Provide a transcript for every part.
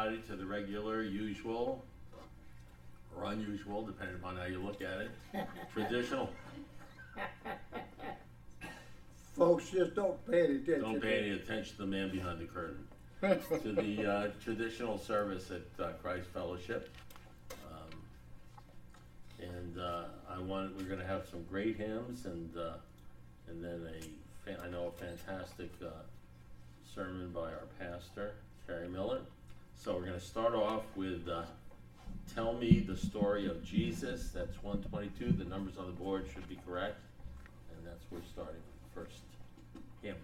everybody to the regular, usual, or unusual, depending upon how you look at it, traditional. Folks, just don't pay any attention. Don't pay any attention to the man behind the curtain. to the uh, traditional service at uh, Christ Fellowship. Um, and uh, I want we're going to have some great hymns and uh, and then a I know a fantastic uh, sermon by our pastor Carey Miller. So we're going to start off with uh, Tell Me the Story of Jesus. That's 122. The numbers on the board should be correct. And that's where we're starting first hymn.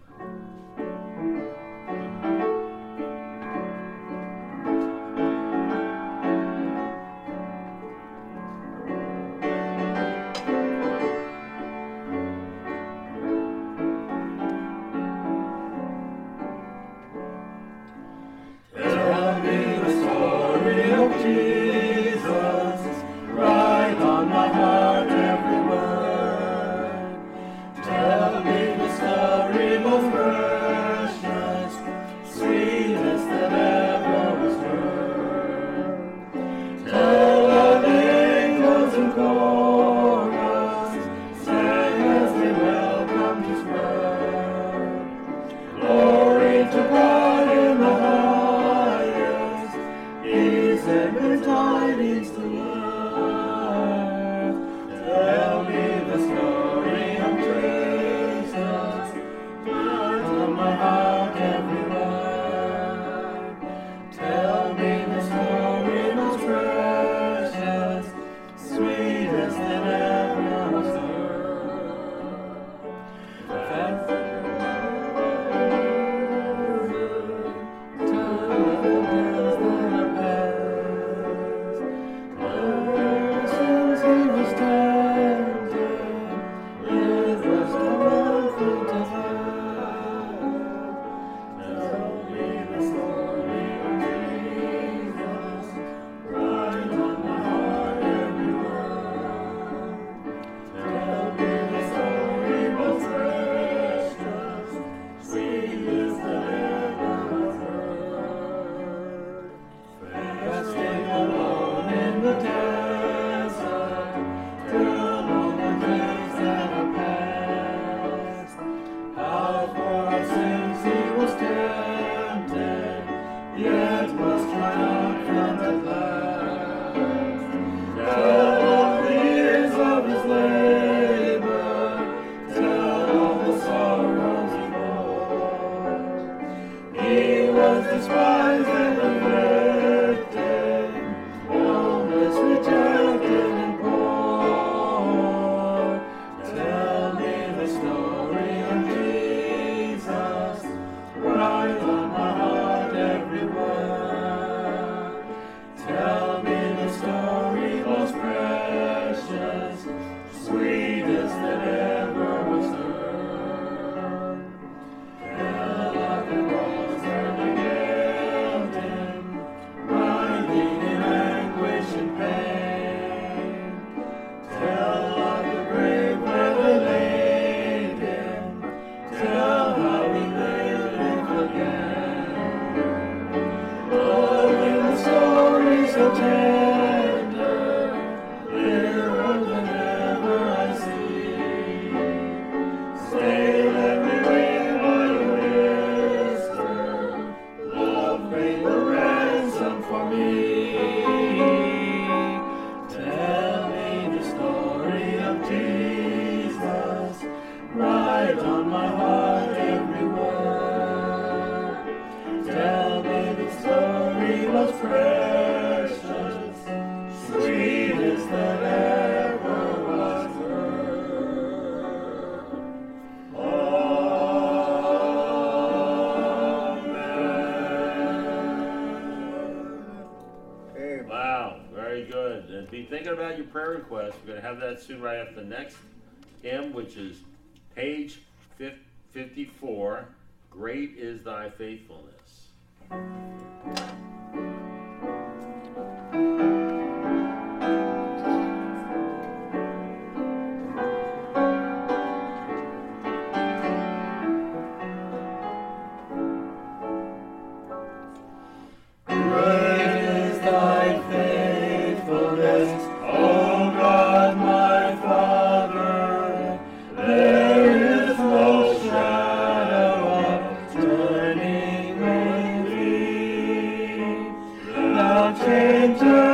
angels.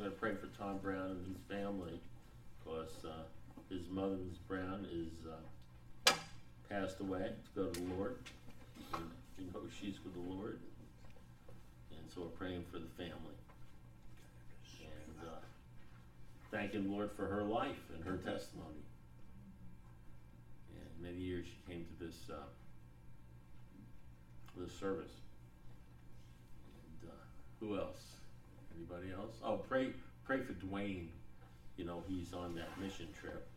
Gonna pray for Tom Brown and his family, cause, uh, his mother, Ms. Brown, is, uh, passed away to go to the Lord. And You know, she's with the Lord. And so we're praying for the family. And, uh, thanking the Lord for her life and her testimony. And many years she came to this, uh, this service. And, uh, who else? Anybody else? Oh, pray, pray for Dwayne. You know, he's on that mission trip.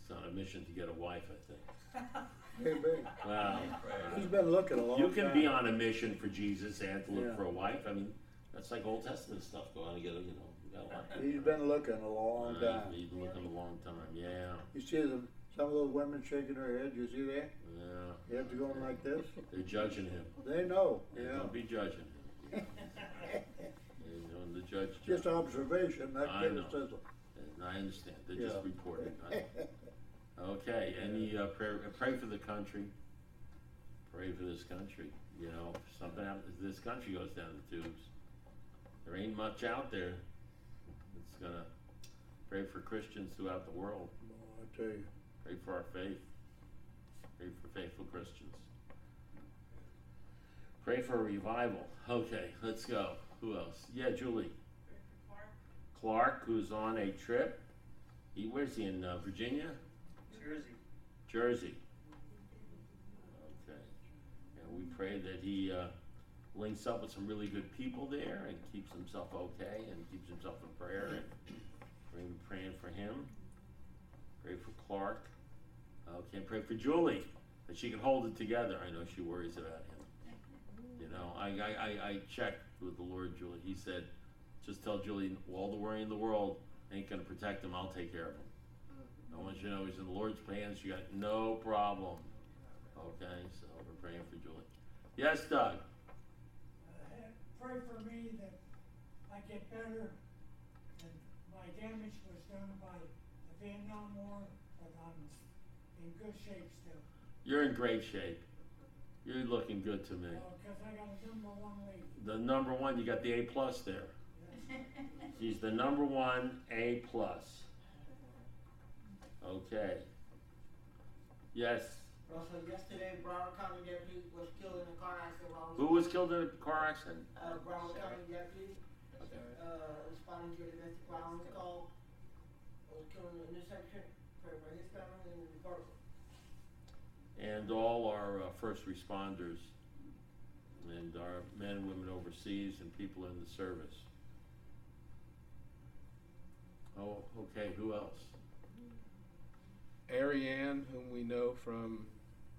It's on a mission to get a wife, I think. Amen. Wow. He's been looking a long time. You can be on a mission for Jesus and to look Yeah. for a wife. I mean, that's like Old Testament stuff. Go on and get you know, you got a lot. He's been looking a long Uh, time. He's been looking a long time. Yeah, You see them, some of those women shaking their heads, you see that? yeah. They have to go in like this. They're judging him. They know, Yeah. yeah. Don't be judging him. Judge. Just observation, that I know. criticism. And I understand. They're just Yeah. reporting. I- Okay, any uh, prayer? Pray for the country. Pray for this country. You know, if something happens. if This country goes down the tubes. There ain't much out there. It's gonna pray for Christians throughout the world. Oh, I tell you. Pray for our faith. Pray for faithful Christians. Pray for a revival. Okay, let's go. Who else? Yeah, Julie. Clark, who's on a trip. He, where's he in uh, Virginia? Jersey. Jersey. Okay. And we pray that he uh, links up with some really good people there and keeps himself okay and keeps himself in prayer and pray, praying for him. Pray for Clark. Okay, pray for Julie that she can hold it together. I know she worries about him. You know, I, I, I, I checked with the Lord, Julie. He said, just tell Julie all the worry in the world ain't gonna protect him. I'll take care of him. I want you to know he's in the Lord's hands. You got no problem. Okay, so we're praying for Julie. Yes, Doug. Uh, pray for me that I get better. And my damage was done by the Vietnam War, but I'm in good shape still. You're in great shape. You're looking good to me. Well, cause I got a number one lady. The number one, you got the A plus there. Yes. She's the number one A plus. Okay. Yes. Russell, yesterday Broward County deputy was killed in a car accident while Who was killed in a car accident? Uh, Broward County deputy, uh, responding to a domestic violence call, was killed in the intersection, pray for his family and the department. And all our uh, first responders and our men and women overseas and people in the service. Oh, okay, who else? Ariane, whom we know from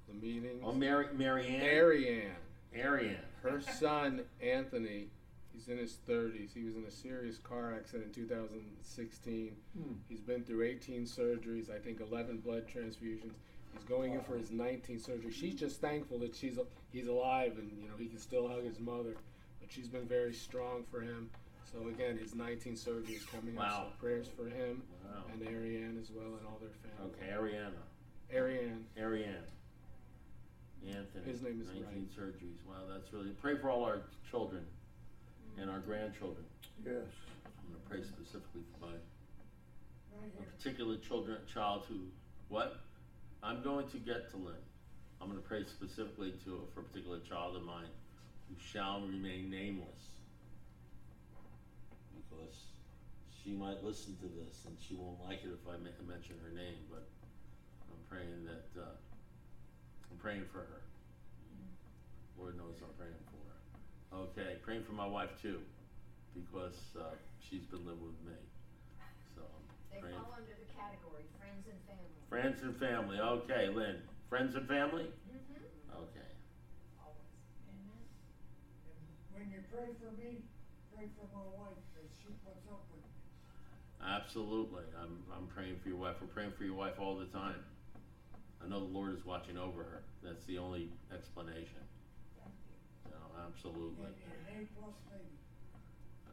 the meetings. Oh, Mary, Mary Ann? Ariane. Her son, Anthony, he's in his 30s. He was in a serious car accident in 2016. Hmm. He's been through 18 surgeries, I think 11 blood transfusions. He's going in for his 19th surgery. She's just thankful that she's he's alive and you know he can still hug his mother. But she's been very strong for him. So again, his 19th surgery is coming up. So prayers for him Wow. and Ariane as well and all their family. Okay, Ariana. Ariane. Ariane. Anthony. His name is 19 Ryan. surgeries. Wow, that's really. Pray for all our children and our grandchildren. Yes. I'm going to pray specifically for my Right a particular children, child who, what? I'm going to get to Lynn. I'm going to pray specifically to for a particular child of mine who shall remain nameless because she might listen to this and she won't like it if I ma- mention her name. But I'm praying that uh, I'm praying for her. Lord knows I'm praying for her. Okay, praying for my wife too, because uh, she's been living with me. So I'm They praying. fall under the category, friends and family. Friends and family, okay, Lynn. Friends and family? Mm-hmm. Okay. Always. Amen. And when you pray for me, pray for my wife, cause she puts up with me. Absolutely. I'm, I'm praying for your wife. We're praying for your wife all the time. I know the Lord is watching over her. That's the only explanation. Thank you. No, absolutely. And, and.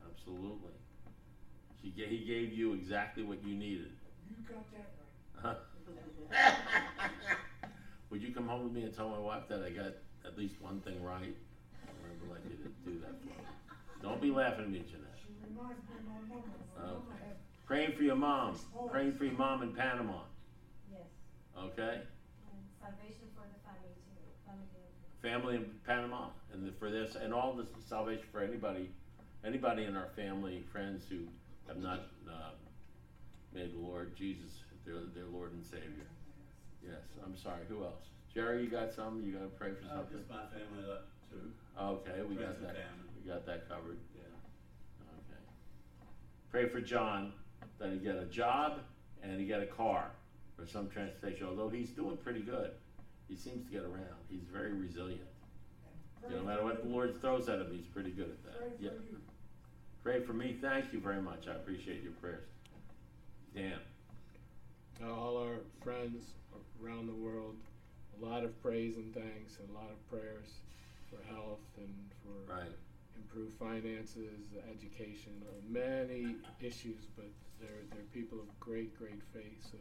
Absolutely. She, he gave you exactly what you needed. You got that right. Would you come home with me and tell my wife that I got at least one thing right? I would like you to do that for me. Don't be laughing at me, Jeanette. She reminds me of my mama. My mama Okay. Praying for your mom. Praying for your mom in Panama. Yes, Okay? and salvation for the family too, family. Family in Panama, and the- for this, and all this salvation for anybody, anybody in our family, friends who have not uh, made the Lord Jesus their their Lord and Savior. Yes, I'm sorry. Who else? Jerry, you got some? You got to pray for Uh, something? just my family, too, Okay, we got friends and that. family. We got that covered. yeah. Okay. Pray for John that he get a job and he get a car or some transportation. Although he's doing pretty good, he seems to get around. He's very resilient. and You know, no pray matter for what the. Lord throws at him, he's pretty good at Pray that. for Yeah. you. Pray for me. Thank you very much. I appreciate your prayers. Dan. Uh, all our friends around the world, a lot of praise and thanks, and a lot of prayers for health and for Right. Improved finances, education, uh, many issues. But they're they're people of great, great faith, so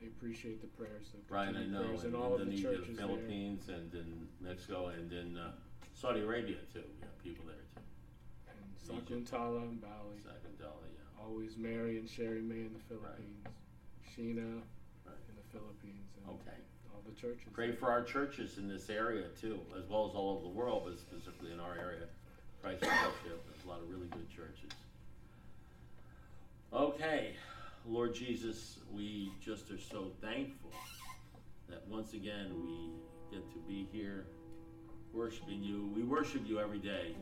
they appreciate the prayers. So Right, I know. prayers And in all of the Indonesia, the churches there. Philippines, and in Mexico, and in uh, Saudi Arabia too. We have people there too. And Sakuntala and Bali. Delhi, yeah. Always Mary and Sherry May in the Philippines. Right. Sheena Right. in the Philippines. And Okay. all the churches. Pray for our churches in this area too, as well as all over the world, but specifically in our area. Christ Fellowship, there's a lot of really good churches. Okay, Lord Jesus, we just are so thankful that once again we get to be here worshiping you. We worship you every day.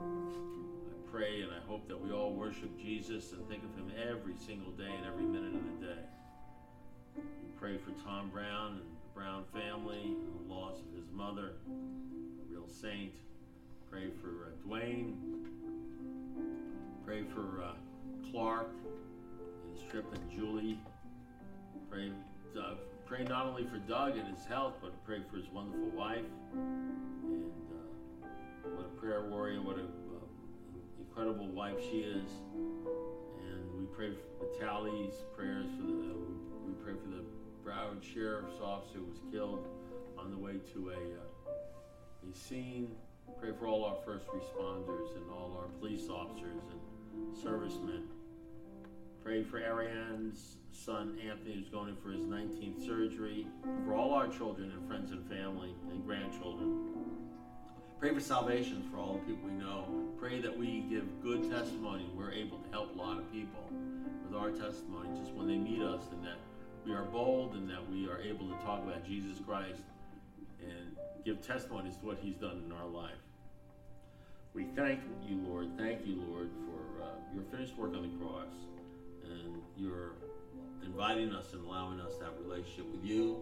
I pray and I hope that we all worship Jesus and think of him every single day and every minute of the day. We pray for Tom Brown and the Brown family, and the loss of his mother, a real saint. Pray for uh, Dwayne. Pray for uh, Clark, his trip, and Julie. Pray, Doug, pray not only for Doug and his health, but pray for his wonderful wife. And uh, what a prayer warrior, what an uh, incredible wife she is. And we pray for Tally's prayers for the, we pray for the Broward Sheriff's Officer who was killed on the way to a, uh, a scene. Pray for all our first responders and all our police officers and servicemen. Pray for Ariane's son Anthony, who's going in for his 19th surgery. For all our children and friends and family and grandchildren. Pray for salvations for all the people we know. Pray that we give good testimony. We're able to help a lot of people with our testimony just when they meet us, and that we are bold and that we are able to talk about Jesus Christ give testimonies to what He's done in our life. We thank you, Lord. Thank you, Lord, for uh, your finished work on the cross and your inviting us and allowing us to have a relationship with you.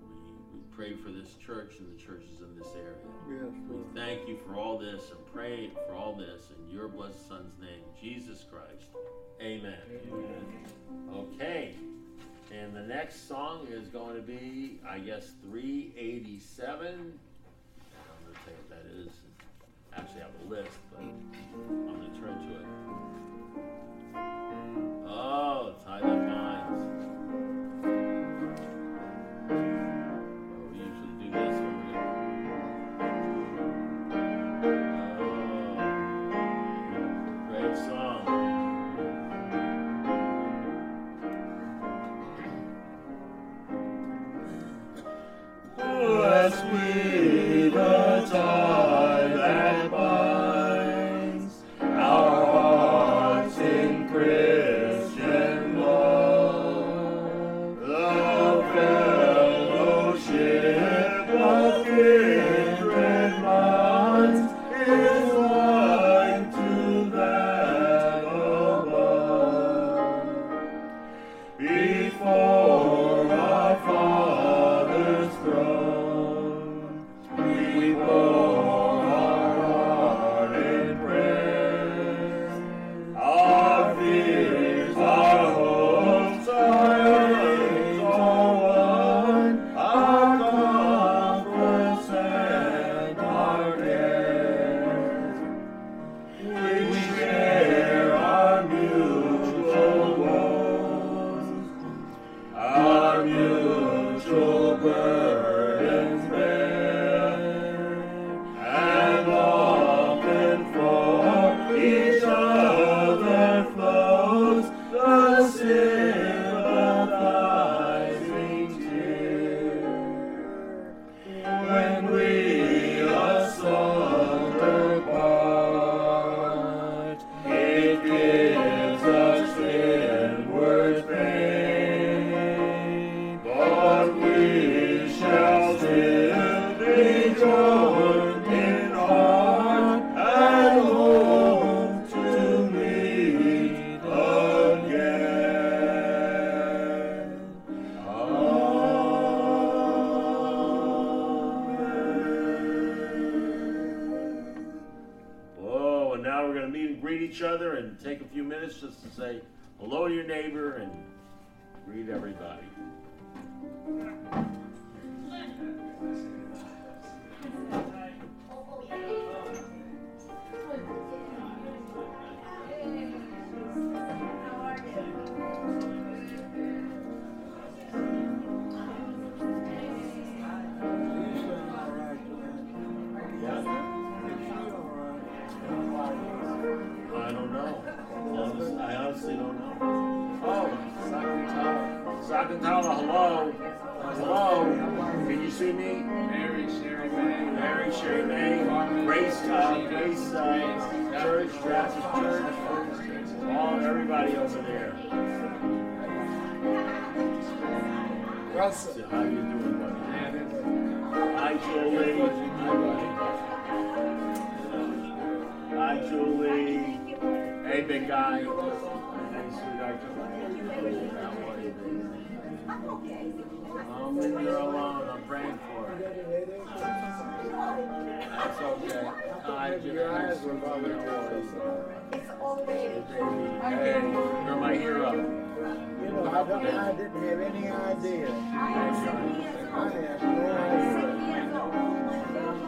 We, we pray for this church and the churches in this area. Yes, We thank you for all this and pray for all this in your blessed Son's name, Jesus Christ. Amen. Amen. Okay. And the next song is going to be, I guess, 387. And I'm going to tell you what that is. Actually, I have a list, but I'm going to turn to it. Oh, Tie That Binds. Oh, oh. Julie. Hey, big guy. Hey, sweetheart. How are you, baby? Um, you're alone. I'm praying for her. That's okay. Hi, Jimmy. Your eyes were bothering Hey, you're my hero. You know, I, I didn't have any idea. I had no idea.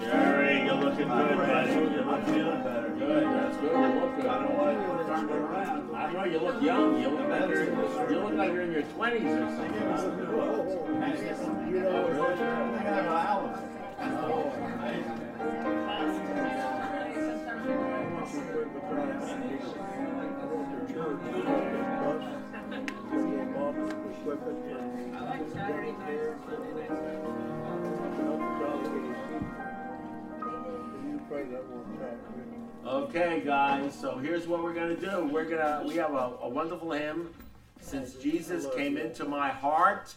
Jerry, you're looking good, buddy. You're I'm feeling better. Good, that's good. You look good. I don't know why you turned it around. I know you look young. You look like you're, you look like you're in your twenties or something. You know, Okay, guys. So here's what we're gonna do. We're gonna we have a, a wonderful hymn, since Jesus came into my heart,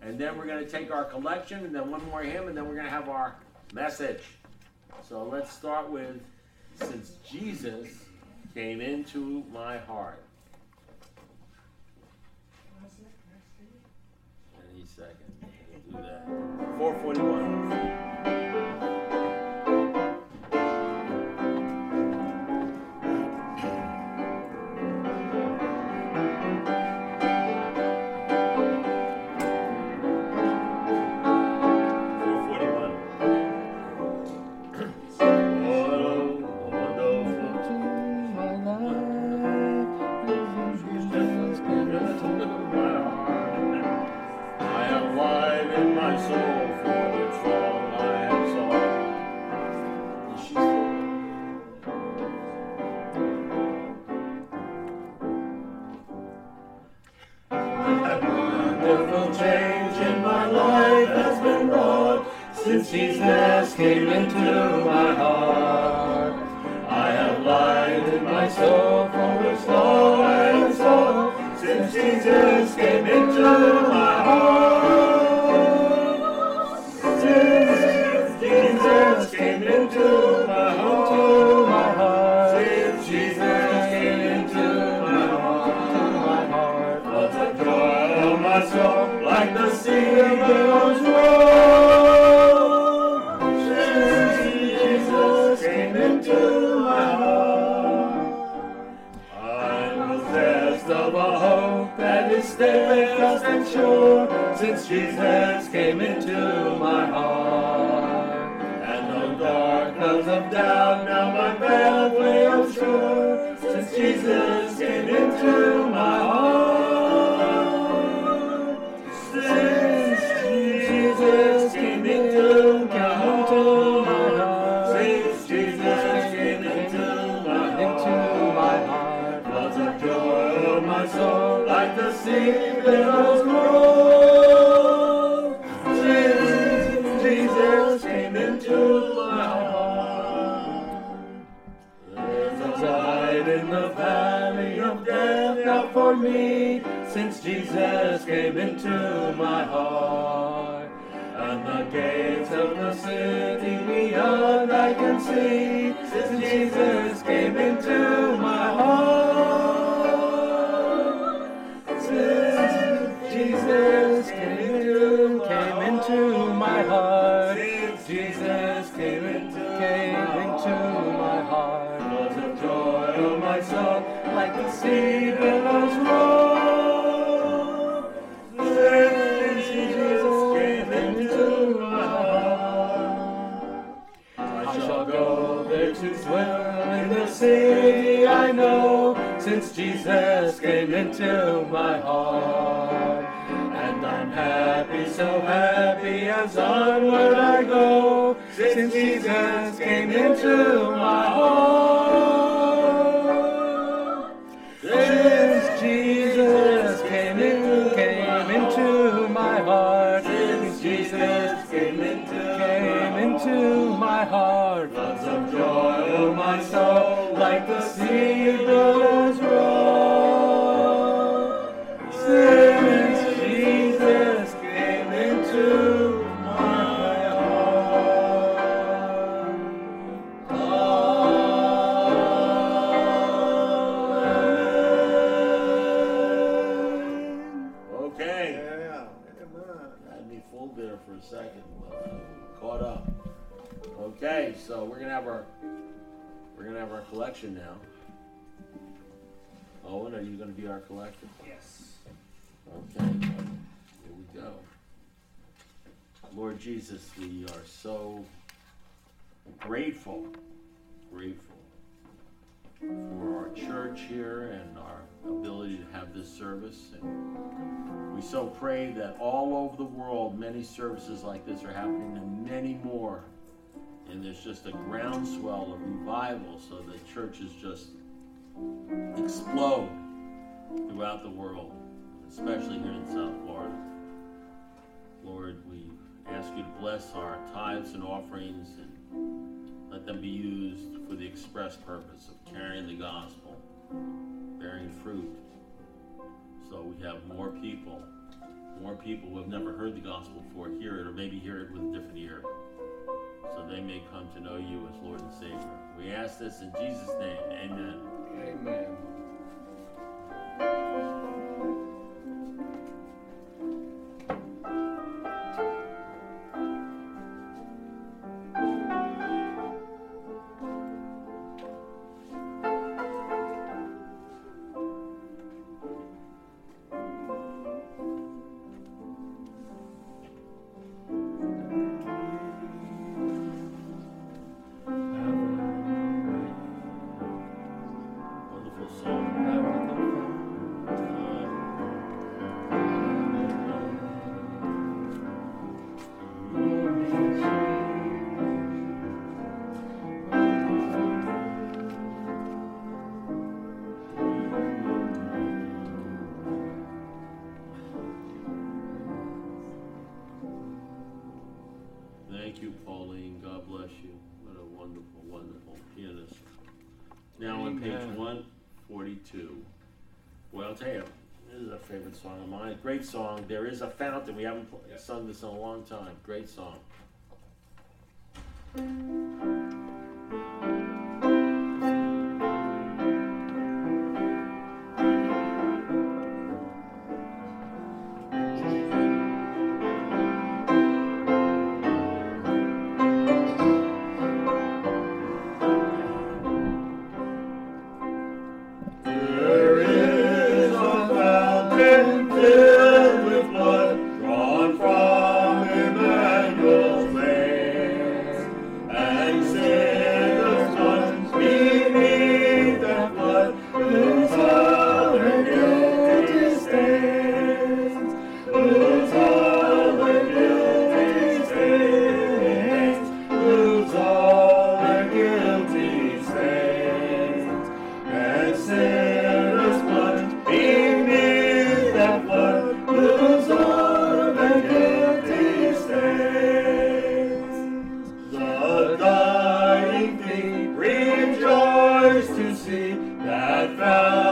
and then we're gonna take our collection, and then one more hymn, and then we're gonna have our message. So let's start with since Jesus came into my heart. Any second, do that. 441. Like the sea Jesus came into my heart, I'm of a hope that is steadfast and sure. Since Jesus came into my heart, and of doubt Jesus came into my heart. And the gates of the city beyond I can see, since Jesus came into into my heart. And I'm happy, so happy as onward I go, since Jesus came into my heart. Since Jesus came in, came into my heart. Since Jesus came into, came into my heart. Floods of joy on my soul, collection now. Owen, are you gonna be our collector? Yes. Okay, here we go. Lord Jesus, we are so grateful, grateful for our church here and our ability to have this service. And we so pray that all over the world, many services like this are happening and many more. And there's just a groundswell of revival so that churches just explode throughout the world, especially here in South Florida. Lord, we ask you to bless our tithes and offerings and let them be used for the express purpose of carrying the gospel, bearing fruit, so we have more people, more people who have never heard the gospel before hear it, or maybe hear it with a different ear, so they may come to know you as Lord and Savior. We ask this in Jesus' name. Amen. Amen. Song. There is a fountain. We haven't pl- sung this in a long time. Great song. To see that fountain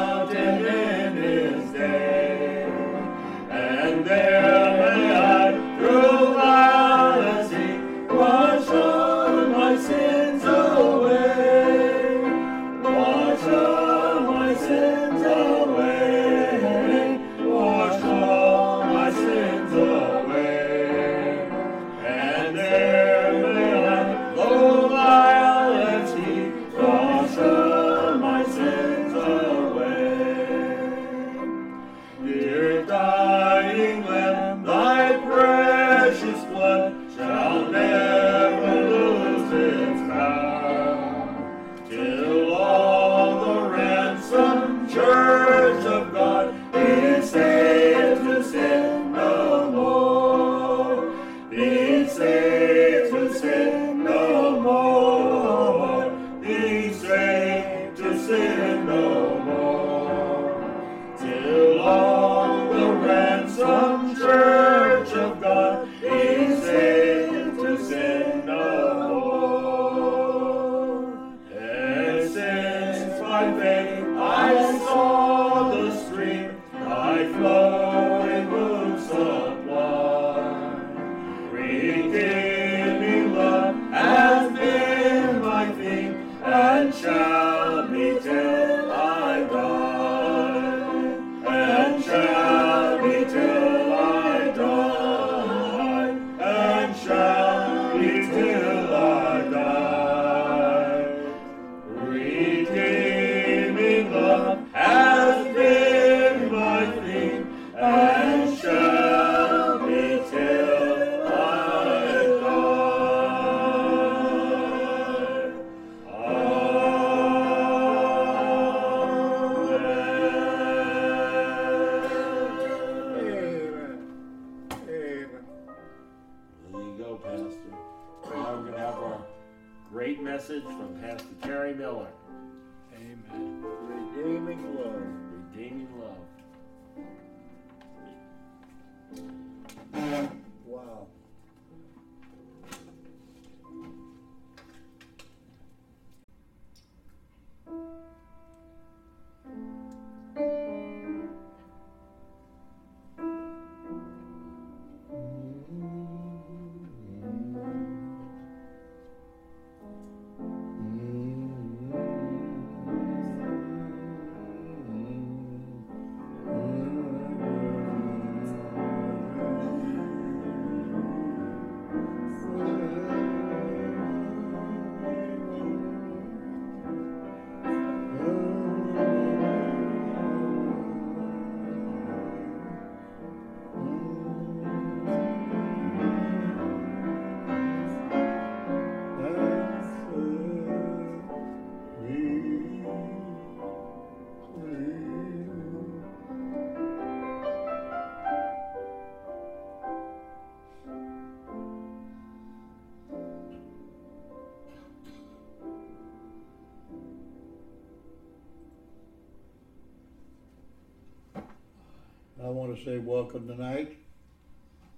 to say welcome tonight,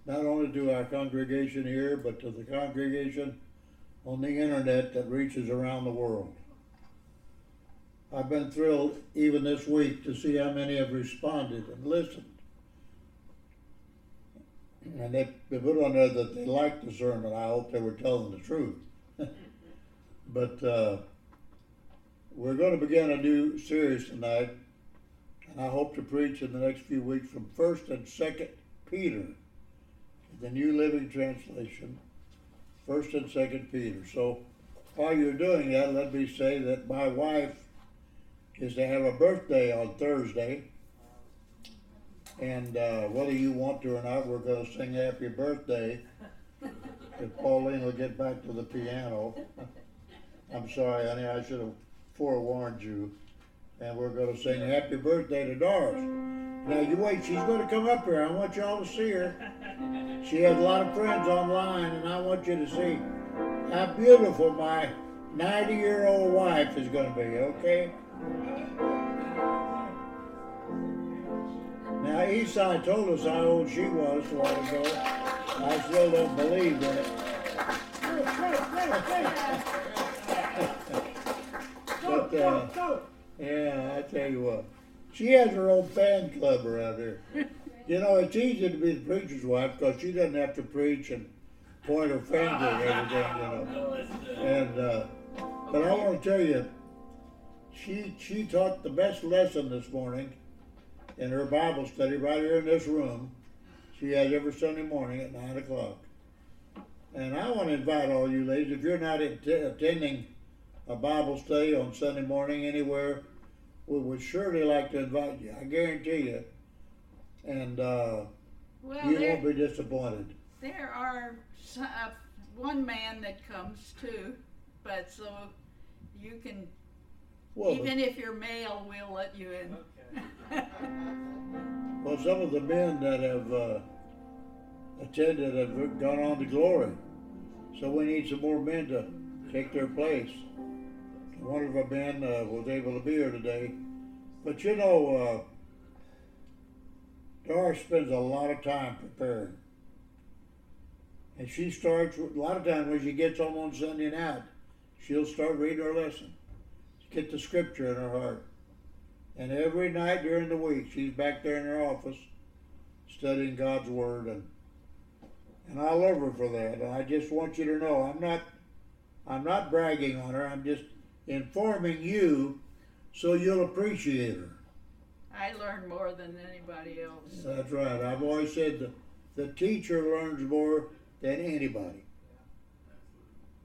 not only to our congregation here, but to the congregation on the internet that reaches around the world. I've been thrilled even this week to see how many have responded and listened. And they, they put on there that they liked the sermon. I hope they were telling the truth. but uh, we're going to begin a new series tonight and I hope to preach in the next few weeks from First and Second Peter, the New Living Translation. First and Second Peter. So, while you're doing that, let me say that my wife is to have a birthday on Thursday, and uh, whether you want to or not, we're going to sing Happy Birthday. If Pauline will get back to the piano. I'm sorry, honey, I should have forewarned you and we're going to sing happy birthday to Doris. Now you wait, she's going to come up here. I want y'all to see her. She has a lot of friends online, and I want you to see how beautiful my 90 year old wife is going to be, okay? Now, Hisae told us how old she was a while ago. I still don't believe that. but, uh, yeah, I tell you what. She has her own fan club around here. You know, it's easy to be the preacher's wife because she doesn't have to preach and point her finger and everything, you know. And uh, but I want to tell you, she she taught the best lesson this morning in her Bible study right here in this room. She has every Sunday morning at nine o'clock. And I want to invite all you ladies, if you're not att- attending a Bible study on Sunday morning anywhere, we would surely like to invite you. I guarantee you. And uh, Well, you there, won't be disappointed. there are s- uh, one man that comes too, but so you can, Well, even if you're male, we'll let you in. well, some of the men that have uh, attended have gone on to glory. So we need some more men to take their place. One of our men uh, was able to be here today. But you know, uh, Doris spends a lot of time preparing. And she starts, a lot of times when she gets home on Sunday night, she'll start reading her lesson. Get the scripture in her heart. And every night during the week, she's back there in her office studying God's Word. And, and I love her for that. And I just want you to know, I'm not, I'm not bragging on her. I'm just informing you so you'll appreciate her. I learn more than anybody else. That's right. I've always said the, the teacher learns more than anybody.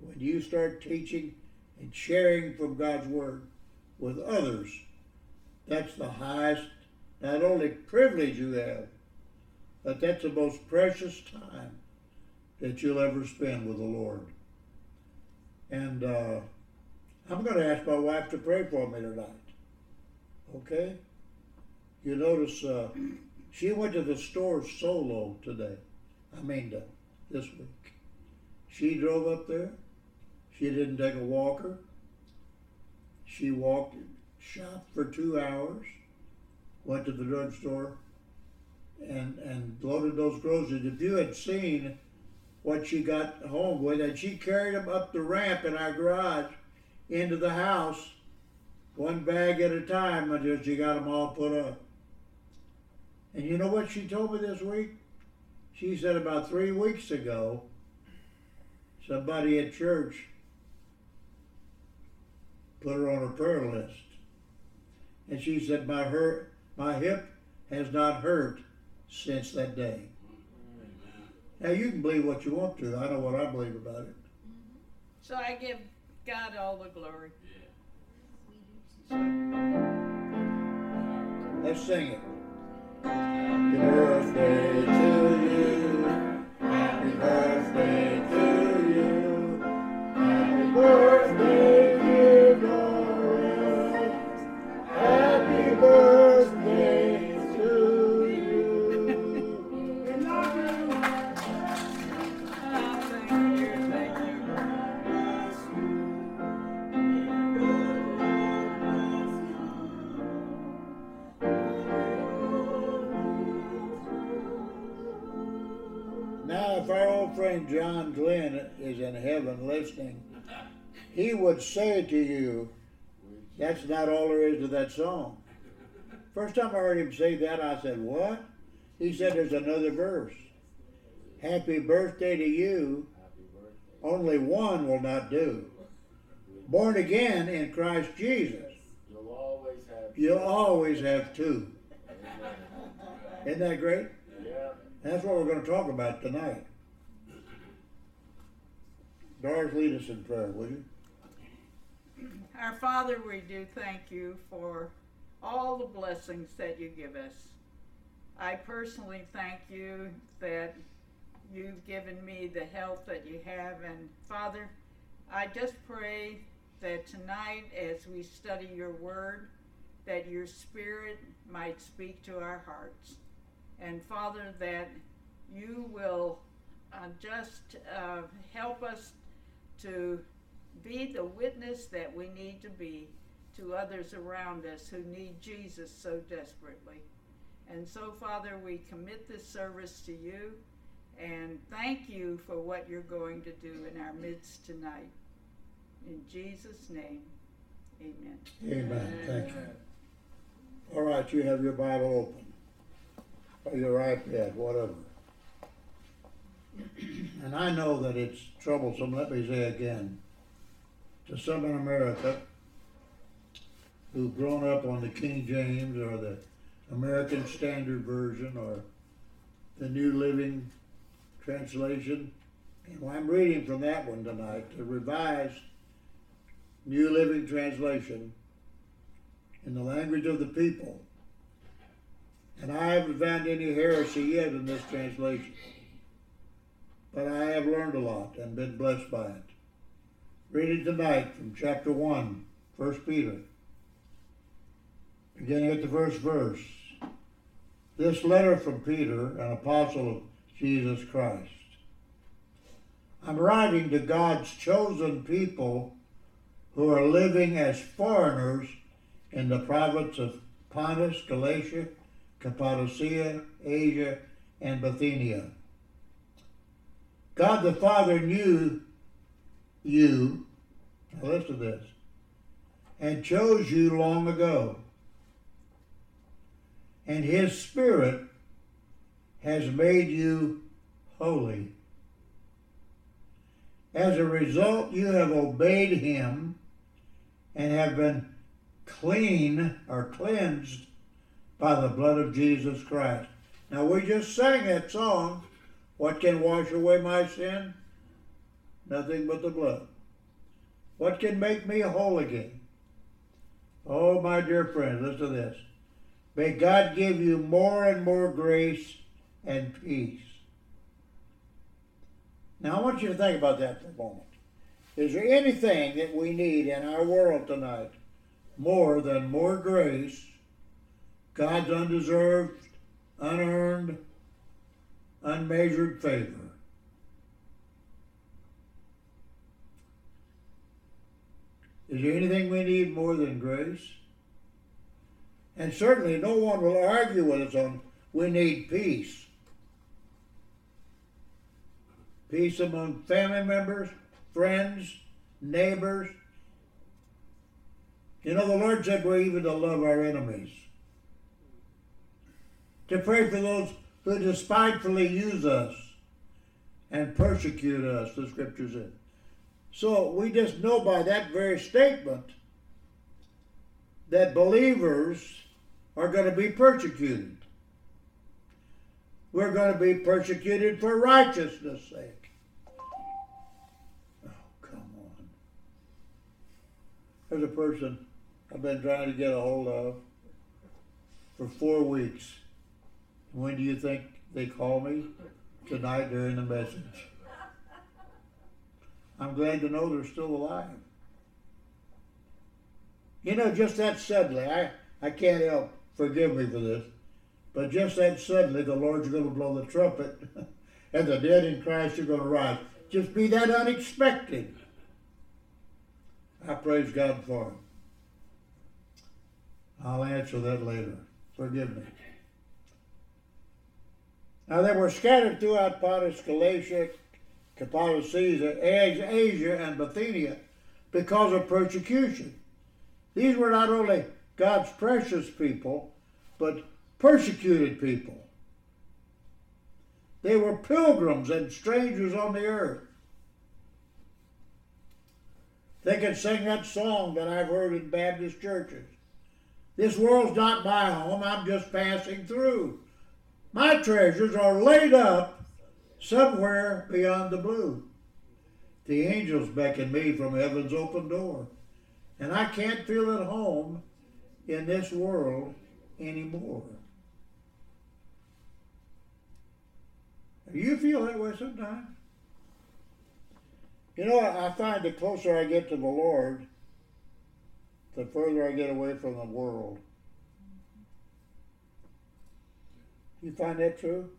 When you start teaching and sharing from God's Word with others, that's the highest, not only privilege you have, but that's the most precious time that you'll ever spend with the Lord. And uh, I'm going to ask my wife to pray for me tonight. Okay? You notice uh, she went to the store solo today. I mean, this week. She drove up there. She didn't take a walker. She walked, shopped for two hours, went to the drugstore, and and loaded those groceries. If you had seen what she got home with, and she carried them up the ramp in our garage into the house, one bag at a time, until she got them all put up. And you know what she told me this week? She said about three weeks ago, somebody at church put her on a prayer list. And she said, My hurt, my hip has not hurt since that day. Now you can believe what you want to. I know what I believe about it. So I give God all the glory. Let's sing it. Birthday friend John Glenn is in heaven listening, he would say to you, That's not all there is to that song. First time I heard him say that, I said, What? He said, There's another verse. Happy birthday to you. Only one will not do. Born again in Christ Jesus. You'll always have. You'll always have two. Isn't that great? Yeah. That's what we're going to talk about tonight. Doris, lead us in prayer, will you? Our Father, we do thank you for all the blessings that you give us. I personally thank you that you've given me the health that you have. And Father, I just pray that tonight, as we study your word, that your spirit might speak to our hearts. And Father, that you will uh, just uh, help us to be the witness that we need to be to others around us who need Jesus so desperately. And so, Father, we commit this service to you and thank you for what you're going to do in our midst tonight. In Jesus' name, amen. Amen. Thank you. All right, you have your Bible open. Or your iPad, whatever. And I know that it's troublesome, let me say again, to some in America who've grown up on the King James or the American Standard Version or the New Living Translation. And I'm reading from that one tonight, the Revised New Living Translation in the language of the people. And I haven't found any heresy yet in this translation. But I have learned a lot and been blessed by it. Reading tonight from chapter 1, 1 Peter. Beginning at the first verse. This letter from Peter, an apostle of Jesus Christ. I'm writing to God's chosen people who are living as foreigners in the province of Pontus, Galatia, Cappadocia, Asia, and Bithynia. God the Father knew you, now listen to this, and chose you long ago. And His Spirit has made you holy. As a result, you have obeyed Him and have been clean or cleansed by the blood of Jesus Christ. Now, we just sang that song, What can wash away my sin? Nothing but the blood. What can make me whole again? Oh, my dear friend, listen to this. May God give you more and more grace and peace. Now, I want you to think about that for a moment. Is there anything that we need in our world tonight more than more grace, God's undeserved, unearned, unmeasured favor? Is there anything we need more than grace? And certainly no one will argue with us on we need peace. Peace among family members, friends, neighbors. You know, the Lord said we're even to love our enemies. To pray for those who despitefully use us and persecute us, the scripture said. So we just know by that very statement that believers are going to be persecuted. We're going to be persecuted for righteousness' sake. Oh, come on. There's a person I've been trying to get a hold of for four weeks. When do you think they call me? Tonight during the message. I'm glad to know they're still alive. You know, just that suddenly, I, I can't help, forgive me for this, but just that suddenly the Lord's going to blow the trumpet and the dead in Christ are going to rise. Just be that unexpected. I praise God for it. I'll answer that later. Forgive me. Now they were scattered throughout Pontus, Galatia, Cappadocia, Asia, and Bithynia because of persecution. These were not only God's precious people, but persecuted people. They were pilgrims and strangers on the earth. They could sing that song that I've heard in Baptist churches. This world's not my home, I'm just passing through. My treasures are laid up somewhere beyond the blue. The angels beckon me from heaven's open door, and I can't feel at home in this world anymore. You feel that way sometimes? You know, I find the closer I get to the Lord, the further I get away from the world. You find that true?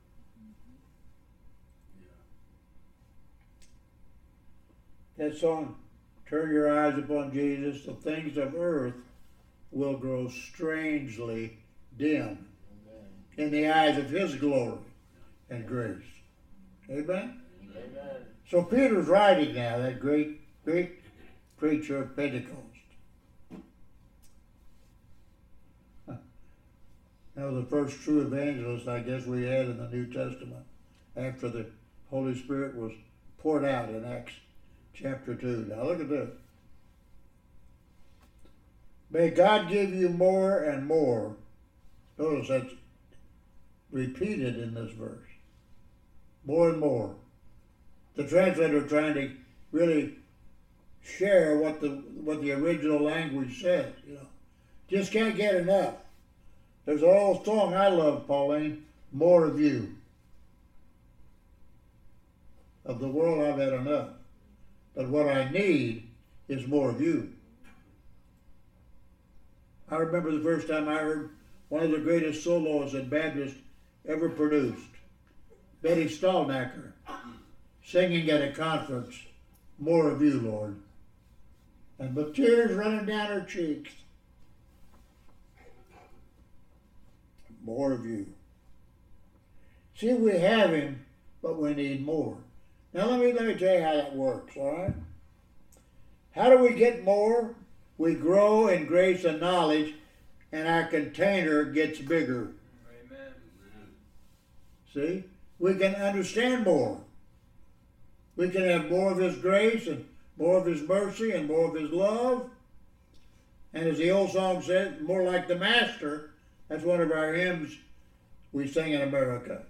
That song, Turn Your Eyes Upon Jesus, the things of earth will grow strangely dim in the eyes of His glory and grace. Amen? Amen. So Peter's writing now, that great, great preacher of Pentecost. That was the first true evangelist, I guess, we had in the New Testament after the Holy Spirit was poured out in Acts chapter 2. Now look at this. May God give you more and more. Notice that's repeated in this verse. More and more. The translator trying to really share what the what the original language said, you know. Just can't get enough. There's an old song I love, Pauline, More of You. Of the world I've had enough. But what I need is more of you. I remember the first time I heard one of the greatest solos that Baptist ever produced, Betty Stallnacker, singing at a conference, More of You, Lord. And with tears running down her cheeks, more of you. See, we have him, but we need more. Now let me let me tell you how that works, all right? How do we get more? We grow in grace and knowledge, and our container gets bigger. Amen. See? We can understand more. We can have more of His grace and more of His mercy and more of His love. And as the old song says, more like the Master. That's one of our hymns we sing in America.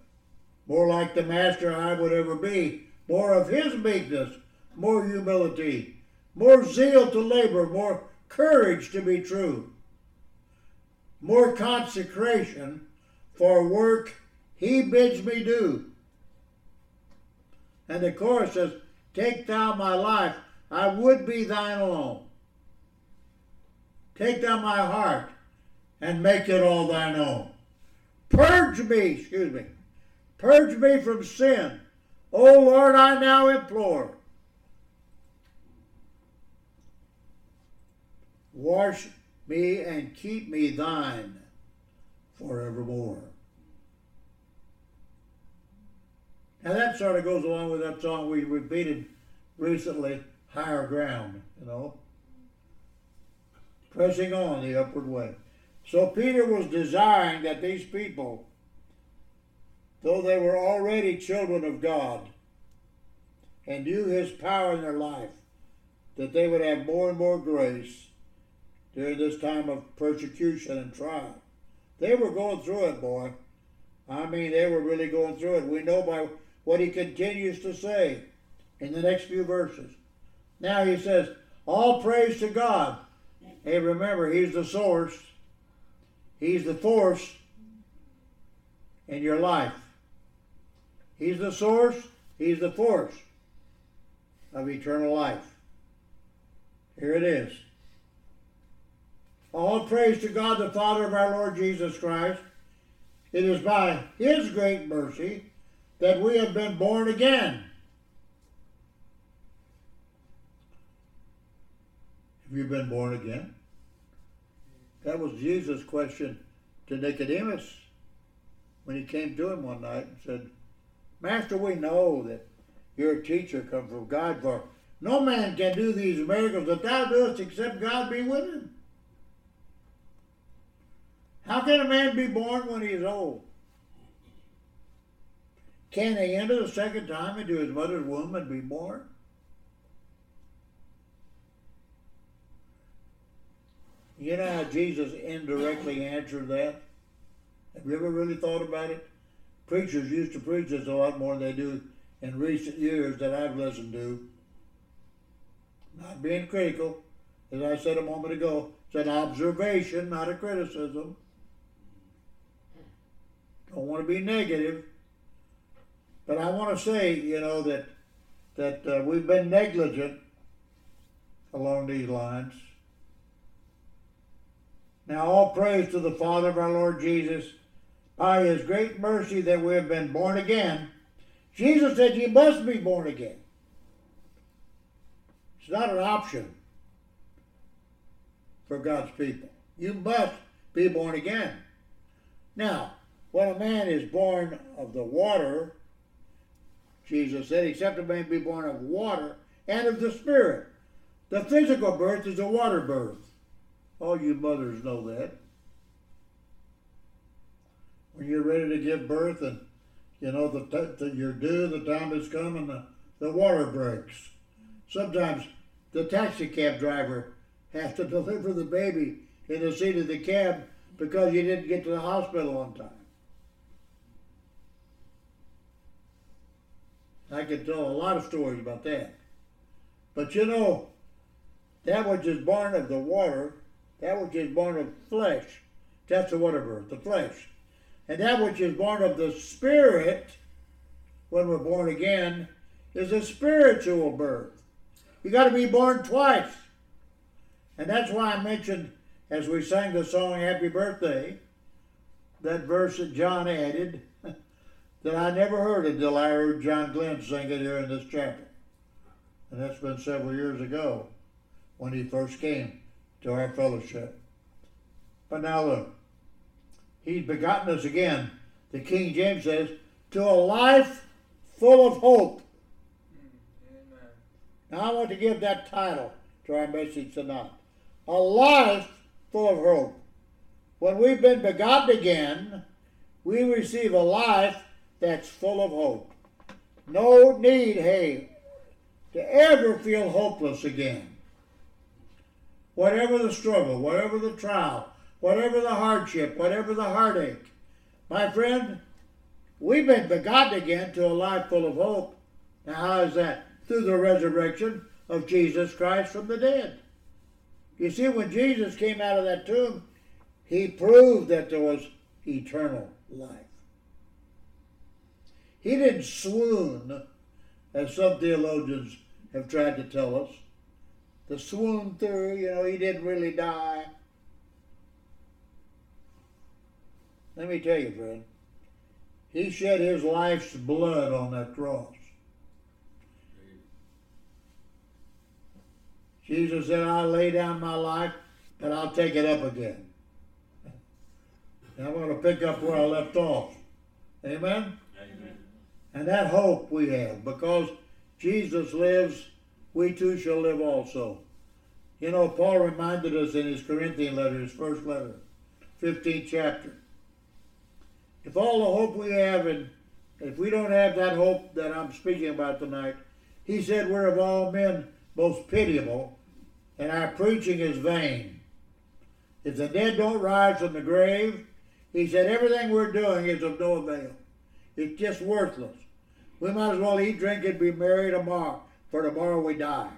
more like the master I would ever be, more of his meekness, more humility, more zeal to labor, more courage to be true, more consecration for work he bids me do. And the chorus says, Take thou my life, I would be thine alone. Take thou my heart and make it all thine own. Purge me, excuse me, purge me from sin. O Lord, I now implore. Wash me and keep me thine forevermore. Now that sort of goes along with that song we repeated recently, Higher Ground, you know. Pressing on the upward way. So Peter was desiring that these people, though they were already children of God and knew his power in their life, that they would have more and more grace during this time of persecution and trial. They were going through it, boy. I mean, they were really going through it. We know by what he continues to say in the next few verses. Now he says, All praise to God. Hey, remember, he's the source, he's the force in your life. He's the source, he's the force of eternal life. Here it is. All praise to God, the Father of our Lord Jesus Christ. It is by His great mercy that we have been born again. Have you been born again? That was Jesus' question to Nicodemus when he came to him one night and said, Master, we know that you're a teacher come from God, for no man can do these miracles that thou doest except God be with him. How can a man be born when he is old? Can he enter the second time into his mother's womb and be born? You know how Jesus indirectly answered that? Have you ever really thought about it? Preachers used to preach this a lot more than they do in recent years that I've listened to. Not being critical, as I said a moment ago, it's an observation, not a criticism. Don't want to be negative, but I want to say, you know, that that uh, we've been negligent along these lines. Now, all praise to the Father of our Lord Jesus. By his great mercy that we have been born again. Jesus said you must be born again. It's not an option for God's people. You must be born again. Now, when a man is born of the water, Jesus said, except a man be born of water and of the Spirit. The physical birth is a water birth. All you mothers know that. When you're ready to give birth and you know the, the you're due, the time has come, and the, the water breaks. Sometimes the taxi cab driver has to deliver the baby in the seat of the cab because you didn't get to the hospital on time. I could tell a lot of stories about that. But you know, that which is born of the water, that which is born of flesh, that's the birth, the flesh. And that which is born of the spirit, when we're born again, is a spiritual birth. You got to be born twice. And that's why I mentioned, as we sang the song Happy Birthday, that verse that John added that I never heard until I heard John Glenn sing it here in this chapel. And that's been several years ago when he first came to our fellowship. But now look, he's begotten us again. The King James says, to a life full of hope. Mm, now I want to give that title to our message tonight. A life full of hope. When we've been begotten again, we receive a life that's full of hope. No need, hey, to ever feel hopeless again. Whatever the struggle, whatever the trial, whatever the hardship, whatever the heartache, my friend, we've been begotten again to a life full of hope. Now, how is that? Through the resurrection of Jesus Christ from the dead. You see, when Jesus came out of that tomb, he proved that there was eternal life. He didn't swoon, as some theologians have tried to tell us. The swoon theory, you know, he didn't really die. Let me tell you, friend, he shed his life's blood on that cross. Jesus said, I'll lay down my life, but I'll take it up again. And I'm going to pick up where I left off. Amen? Amen. And that hope we have, because Jesus lives, we too shall live also. You know, Paul reminded us in his Corinthian letter, his first letter, 15th chapter. If all the hope we have, and if we don't have that hope that I'm speaking about tonight, he said we're of all men most pitiable, and our preaching is vain. If the dead don't rise from the grave, he said everything we're doing is of no avail. It's just worthless. We might as well eat, drink, and be merry tomorrow, for tomorrow we die.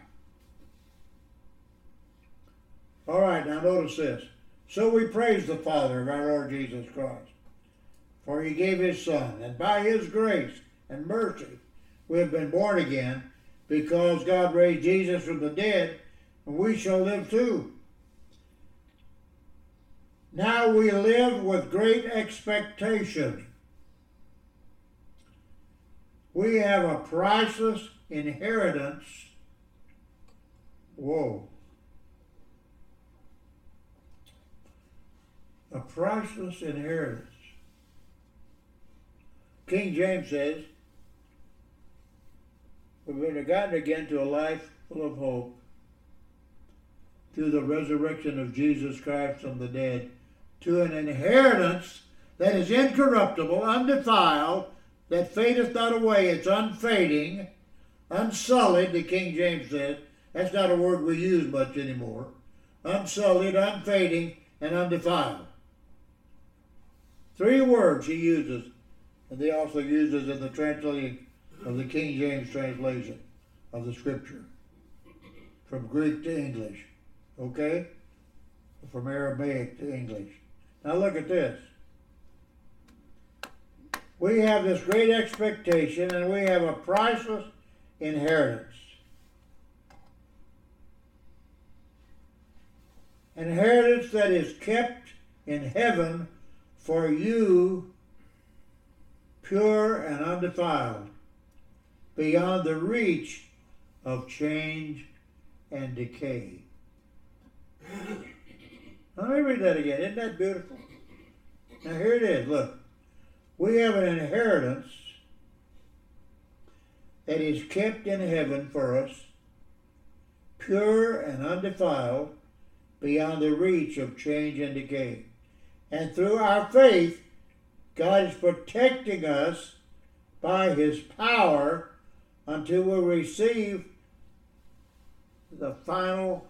All right, now notice this. So we praise the Father of our Lord Jesus Christ, for he gave his Son, and by his grace and mercy we have been born again, because God raised Jesus from the dead, and we shall live too. Now we live with great expectation. We have a priceless inheritance. Whoa. A priceless inheritance. King James says, We've been begotten again to a life full of hope through the resurrection of Jesus Christ from the dead, to an inheritance that is incorruptible, undefiled, that fadeth not away, it's unfading, unsullied, the King James says. That's not a word we use much anymore. Unsullied, unfading, and undefiled. Three words he uses, and he also uses in the translating of the King James translation of the scripture from Greek to English. Okay? From Aramaic to English. Now look at this. We have this great expectation and we have a priceless inheritance. Inheritance that is kept in heaven for you, pure and undefiled, beyond the reach of change and decay. Let me read that again. Isn't that beautiful? Now, here it is. Look. We have an inheritance that is kept in heaven for us, pure and undefiled, beyond the reach of change and decay. And through our faith, God is protecting us by His power until we receive the final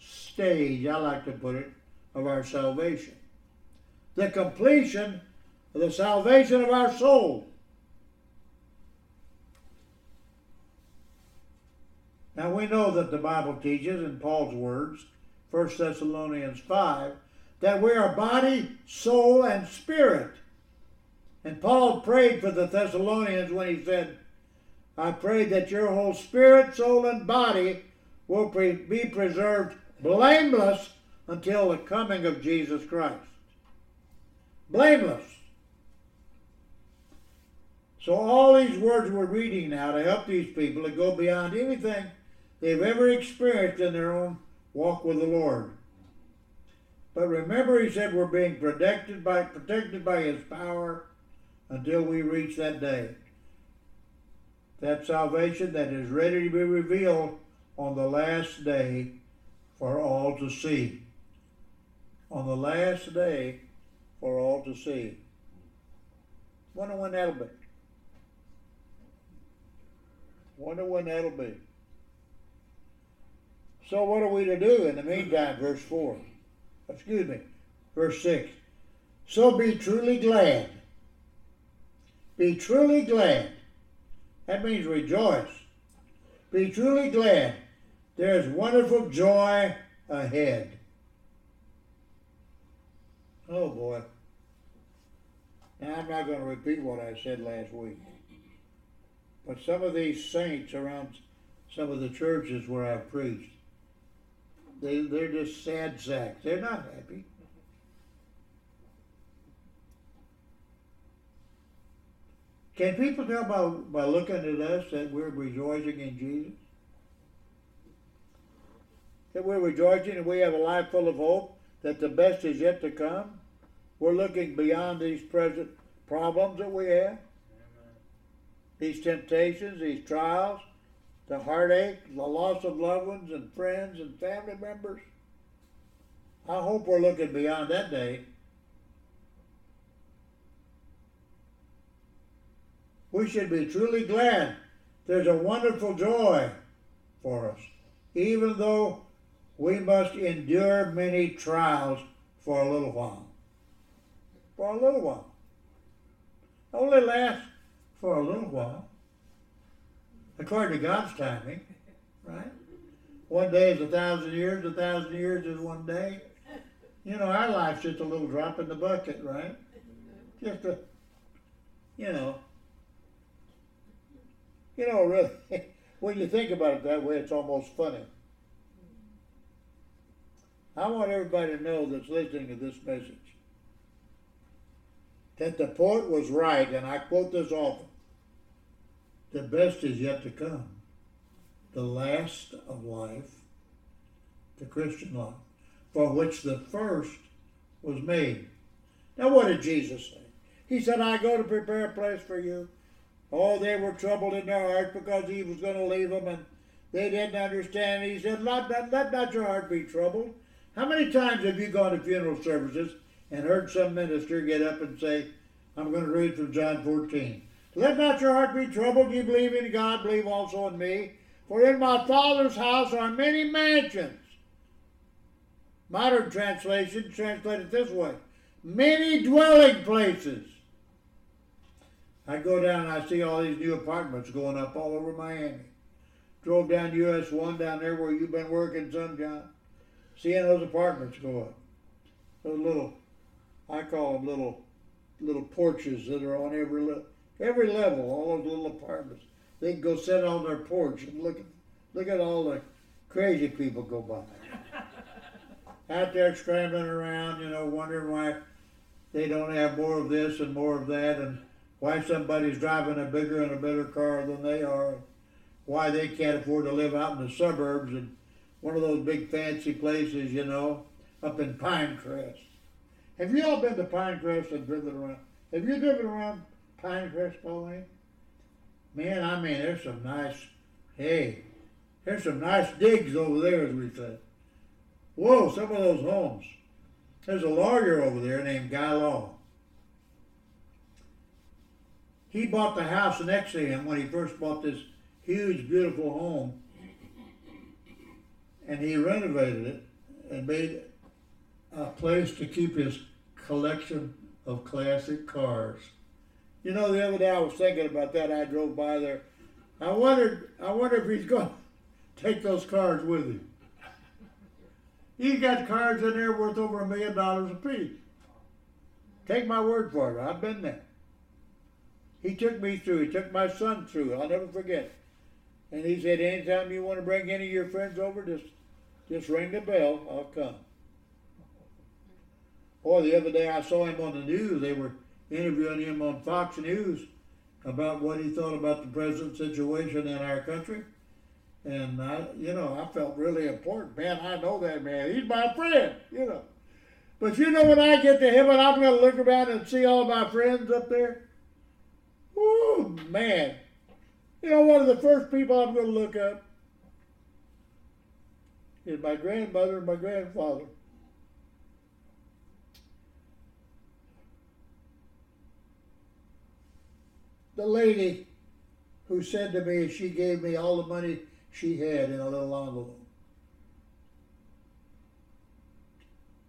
stage, I like to put it, of our salvation. The completion of the salvation of our soul. Now we know that the Bible teaches in Paul's words, 1 Thessalonians 5, that we are body, soul, and spirit. And Paul prayed for the Thessalonians when he said, I pray that your whole spirit, soul, and body will pre- be preserved blameless until the coming of Jesus Christ. Blameless. So, all these words we're reading now to help these people to go beyond anything they've ever experienced in their own walk with the Lord. But remember, he said we're being protected by, protected by his power until we reach that day. That salvation that is ready to be revealed on the last day for all to see. On the last day for all to see. Wonder when that'll be. Wonder when that'll be. So what are we to do in the meantime? Verse 4. Excuse me. Verse 6. So be truly glad Be truly glad. That means rejoice. Be truly glad. There is wonderful joy ahead. Oh boy. Now I'm not going to repeat what I said last week. But some of these saints around some of the churches where I've preached, they, they're just sad sacks. They're not happy. Can people tell by, by looking at us that we're rejoicing in Jesus? That we're rejoicing and we have a life full of hope, that the best is yet to come? We're looking beyond these present problems that we have, these temptations, these trials, the heartache, the loss of loved ones and friends and family members. I hope we're looking beyond that day. We should be truly glad. There's a wonderful joy for us, even though we must endure many trials for a little while. For a little while. Only lasts for a little while. According to God's timing, right? One day is a thousand years, a thousand years is one day. You know, our life's just a little drop in the bucket, right? Just a, you know, you know, really, when you think about it that way, it's almost funny. I want everybody to know that's listening to this message that the poet was right, and I quote this often the best is yet to come. The last of life, the Christian life, for which the first was made. Now, what did Jesus say? He said, I go to prepare a place for you. Oh, they were troubled in their heart because he was going to leave them and they didn't understand. He said, let, let, let not your heart be troubled. How many times have you gone to funeral services and heard some minister get up and say, I'm going to read from John 14. Let not your heart be troubled. You believe in God, believe also in me. For in my Father's house are many mansions. Modern translation translate it this way many dwelling places. I go down and I see all these new apartments going up all over Miami. Drove down US 1 down there where you've been working, some, John. Seeing those apartments go up. Those little, I call them little, little porches that are on every every level. All those little apartments. They can go sit on their porch and look at, look at all the crazy people go by. Out there scrambling around, you know, wondering why they don't have more of this and more of that, and why somebody's driving a bigger and a better car than they are, why they can't afford to live out in the suburbs and one of those big fancy places, you know, up in Pinecrest. Have you all been to Pinecrest and driven around? Have you driven around Pinecrest, Pauline? Man, I mean, there's some nice, hey, there's some nice digs over there, as we said. Whoa, some of those homes. There's a lawyer over there named Guy Law. He bought the house next to him when he first bought this huge, beautiful home. And he renovated it and made a place to keep his collection of classic cars. You know, the other day I was thinking about that. I drove by there. I wondered, I wonder if he's going to take those cars with him. He's got cars in there worth over a million dollars apiece. Take my word for it. I've been there. He took me through. He took my son through. I'll never forget. And he said, anytime you want to bring any of your friends over, just just ring the bell. I'll come. Boy, the other day I saw him on the news. They were interviewing him on Fox News about what he thought about the present situation in our country. And I, you know, I felt really important. Man, I know that man. He's my friend, you know. But you know, when I get to heaven, I'm going to look around and see all my friends up there. Woo, man. You know, one of the first people I'm going to look up is my grandmother and my grandfather. The lady who said to me she gave me all the money she had in a little envelope.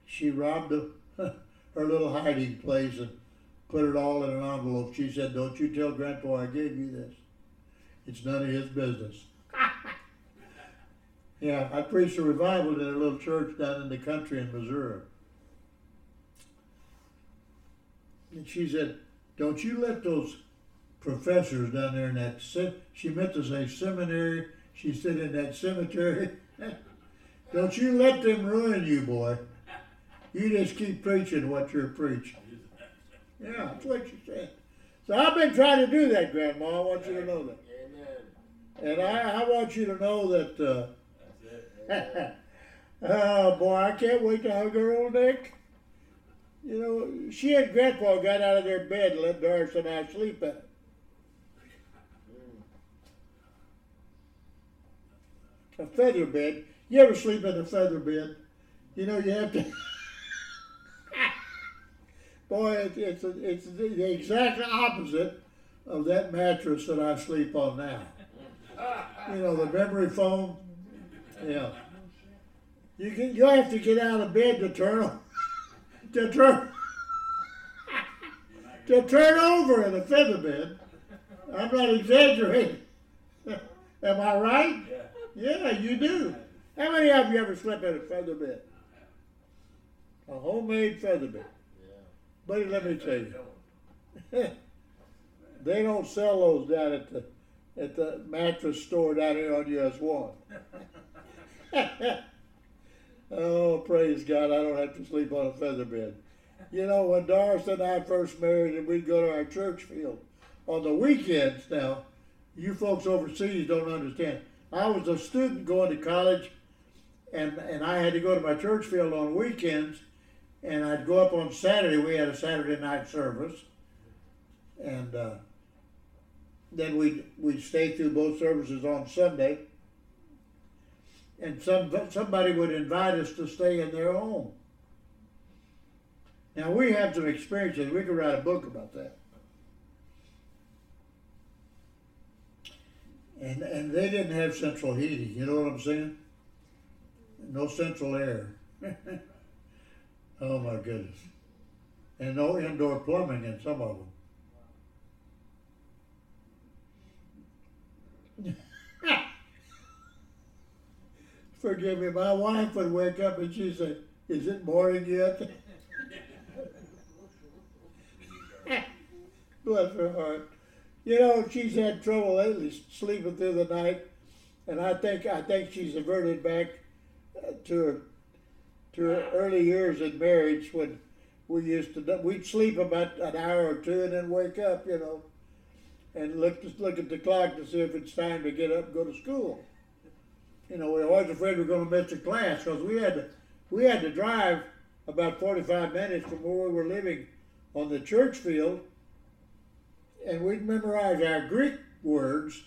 She robbed a, her little hiding place and put it all in an envelope. She said, "Don't you tell Grandpa I gave you this. It's none of his business." yeah, I preached a revival in a little church down in the country in Missouri. And she said, Don't you let those professors down there in that, se-, she meant to say seminary, she said in that cemetery, don't you let them ruin you, boy. You just keep preaching what you're preaching. Yeah, that's what she said. So I've been trying to do that, Grandma. I want you to know that. Amen. And I, I want you to know that, uh, That's it. oh boy, I can't wait to hug her old neck. You know, she and Grandpa got out of their bed and let Doris and I sleep in it. A feather bed. You ever sleep in a feather bed? You know, you have to. Boy, it, it's a, it's the exact opposite of that mattress that I sleep on now. You know, the memory foam. Yeah. You can you have to get out of bed to turn to turn to turn over in a feather bed. I'm not exaggerating. Am I right? Yeah. Yeah, you do. How many of you ever slept in a feather bed? A homemade feather bed. Yeah. Buddy, let me tell you. they don't sell those down at the at the mattress store down here on US one. oh, praise God, I don't have to sleep on a feather bed. You know, when Doris and I first married and we'd go to our church field on the weekends now, you folks overseas don't understand. I was a student going to college and, and I had to go to my church field on weekends and I'd go up on Saturday. We had a Saturday night service, and uh, then we'd we'd stay through both services on Sunday. And some somebody would invite us to stay in their home. Now we have some experiences. We could write a book about that. And and they didn't have central heating. You know what I'm saying? No central air. Oh my goodness. And no indoor plumbing in some of them. Forgive me, my wife would wake up and she'd say, Is it morning yet? Bless her heart. You know, she's had trouble lately sleeping through the night, and I think I think she's averted back uh, to her to her early years in marriage when we used to we'd sleep about an hour or two and then wake up, you know, and look look at the clock to see if it's time to get up and go to school. You know, we were always afraid we were going to miss a class because we had to we had to drive about forty five minutes from where we were living on the church field, and we'd memorize our Greek words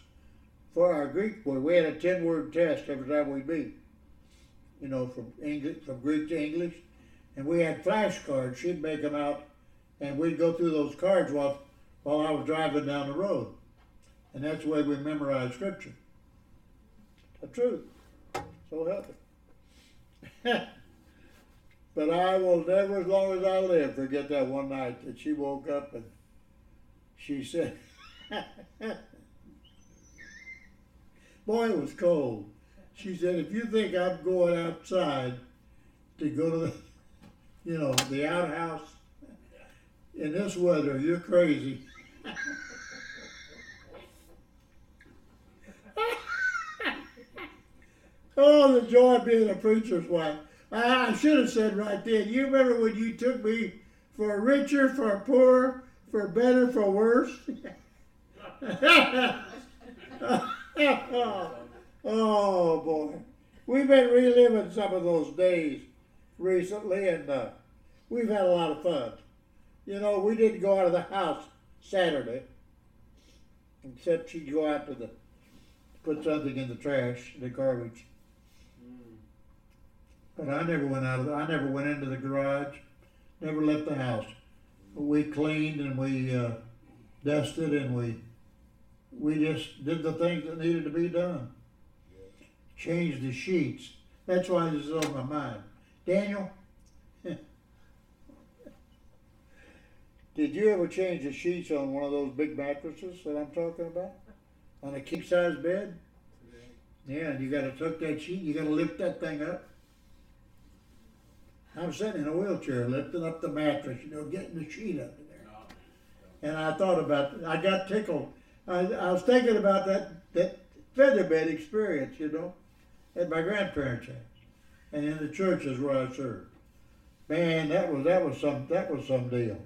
for our Greek word. We had a ten word test every time we'd meet you know, from English, from Greek to English, and we had flashcards. She'd make them out, and we'd go through those cards while while I was driving down the road, and that's the way we memorized scripture. The truth, so help me. but I will never, as long as I live, forget that one night that she woke up and she said, "Boy, it was cold." She said, if you think I'm going outside to go to the, you know, the outhouse in this weather, you're crazy. oh, the joy of being a preacher's wife. I, should have said right then, you remember when you took me for richer, for poorer, for better, for worse? Oh boy, we've been reliving some of those days recently, and uh, we've had a lot of fun. You know, we didn't go out of the house Saturday, except she'd go out to the put something in the trash, the garbage. But I never went out of. The, I never went into the garage. Never left the house. We cleaned and we uh, dusted and we we just did the things that needed to be done Changed the sheets. That's why this is on my mind. Daniel, Did you ever change the sheets on one of those big mattresses that I'm talking about? On a king size bed? Yeah, and you gotta tuck that sheet, you gotta lift that thing up. I'm sitting in a wheelchair lifting up the mattress, you know, getting the sheet up in there. And I thought about, I got tickled. I, I was thinking about that, that feather bed experience, you know, at my grandparents' house. And in the churches where I served. Man, that was, that was some, that was some deal.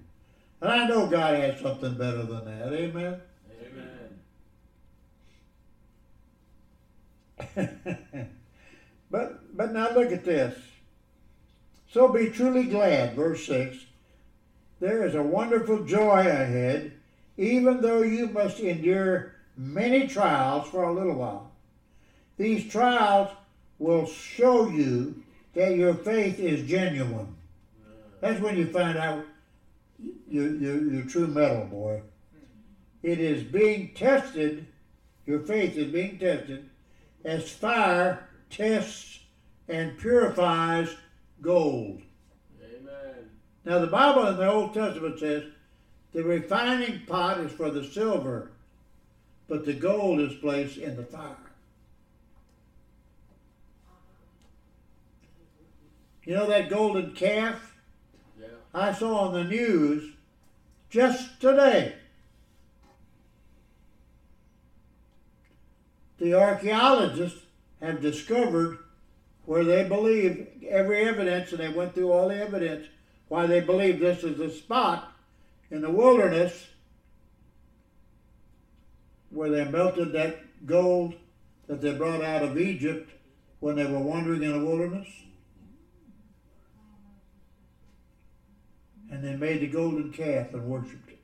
And I know God has something better than that, amen? Amen. but but now look at this. So be truly glad, verse 6. There is a wonderful joy ahead, even though you must endure many trials for a little while. These trials will show you that your faith is genuine. That's when you find out your, your, your true metal, boy. It is being tested, your faith is being tested as fire tests and purifies gold. Amen. Now, the Bible in the Old Testament says the refining pot is for the silver, but the gold is placed in the fire. You know that golden calf Yeah. I saw on the news just today? The archaeologists have discovered where they believe every evidence, and they went through all the evidence why they believe this is the spot in the wilderness where they melted that gold that they brought out of Egypt when they were wandering in the wilderness. And they made the golden calf and worshipped it.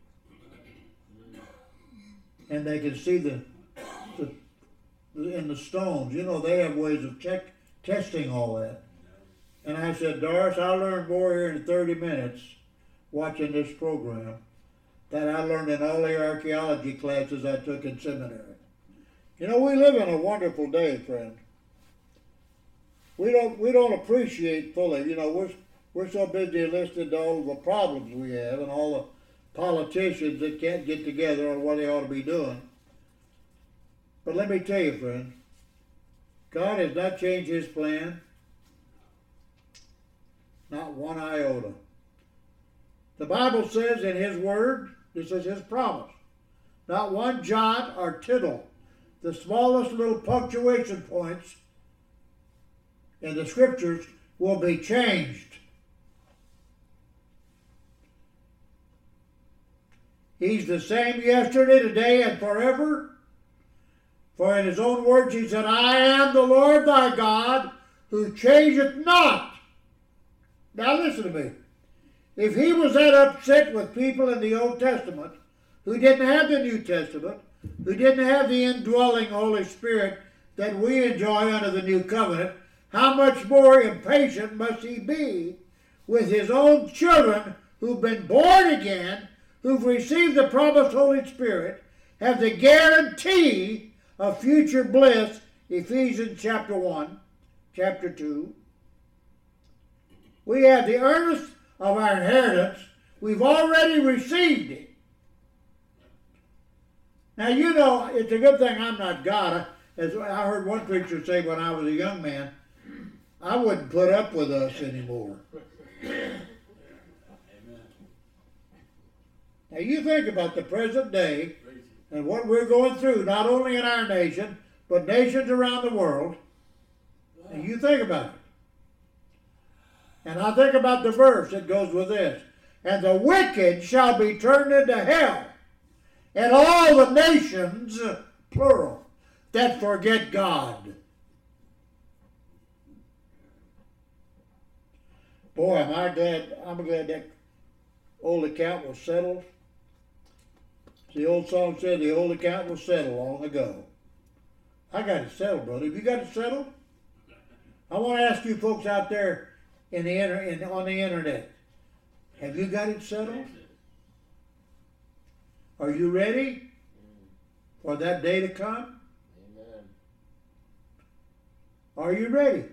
And they can see the, the in the stones. You know, they have ways of check testing all that. And I said, Doris, I learned more here in 30 minutes watching this program than I learned in all the archaeology classes I took in seminary. You know, we live in a wonderful day, friend. We don't we don't appreciate fully. You know, we're we're so busy listening to all the problems we have and all the politicians that can't get together on what they ought to be doing. But let me tell you, friend, God has not changed his plan. Not one iota. The Bible says in his word, this is his promise, not one jot or tittle, the smallest little punctuation points in the scriptures will be changed. He's the same yesterday, today, and forever. For in his own words he said, I am the Lord thy God, who changeth not. Now listen to me. If he was that upset with people in the Old Testament who didn't have the New Testament, who didn't have the indwelling Holy Spirit that we enjoy under the New Covenant, how much more impatient must he be with his own children who've been born again, who've received the promised Holy Spirit, have the guarantee of future bliss, Ephesians chapter 1, chapter 2. We have the earnest of our inheritance. We've already received it. Now, you know, it's a good thing I'm not God. As I heard one preacher say when I was a young man, I wouldn't put up with us anymore. Now, you think about the present day and what we're going through, not only in our nation, but nations around the world. And you think about it. And I think about the verse that goes with this. And the wicked shall be turned into hell, and all the nations, plural, that forget God. Boy, am I glad, I'm glad that old account was settled. The old song said the old account was settled long ago. I got it settled, brother. Have you got it settled? I want to ask you folks out there in the inter, in, on the internet, have you got it settled? Are you ready for that day to come? Amen. Are you ready? Amen.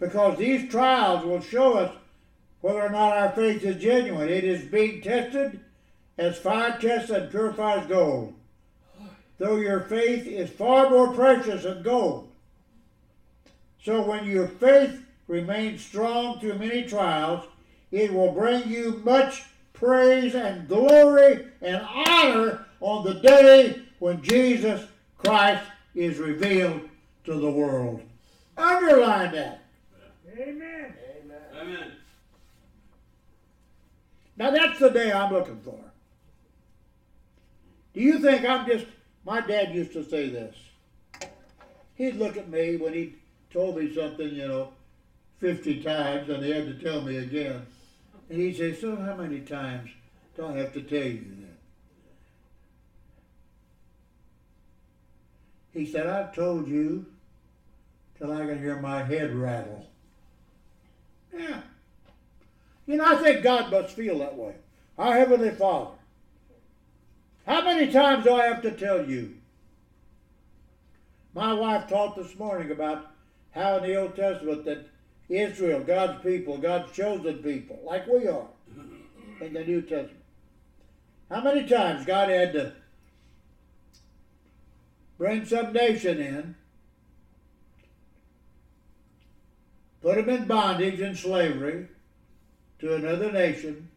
Because these trials will show us whether or not our faith is genuine. It is being tested as fire tests and purifies gold. Though your faith is far more precious than gold. So when your faith remains strong through many trials, it will bring you much praise and glory and honor on the day when Jesus Christ is revealed to the world. Underline that. Amen. Amen. Amen. Now that's the day I'm looking for. Do you think I'm just, my dad used to say this. He'd look at me when he told me something, you know, 50 times and he had to tell me again. And he'd say, so how many times do I have to tell you that? He said, I've told you till I can hear my head rattle. Yeah. You know, I think God must feel that way. Our Heavenly Father. How many times do I have to tell you? My wife talked this morning about how in the Old Testament that Israel, God's people, God's chosen people, like we are in the New Testament. How many times God had to bring some nation in, put them in bondage and slavery to another nation,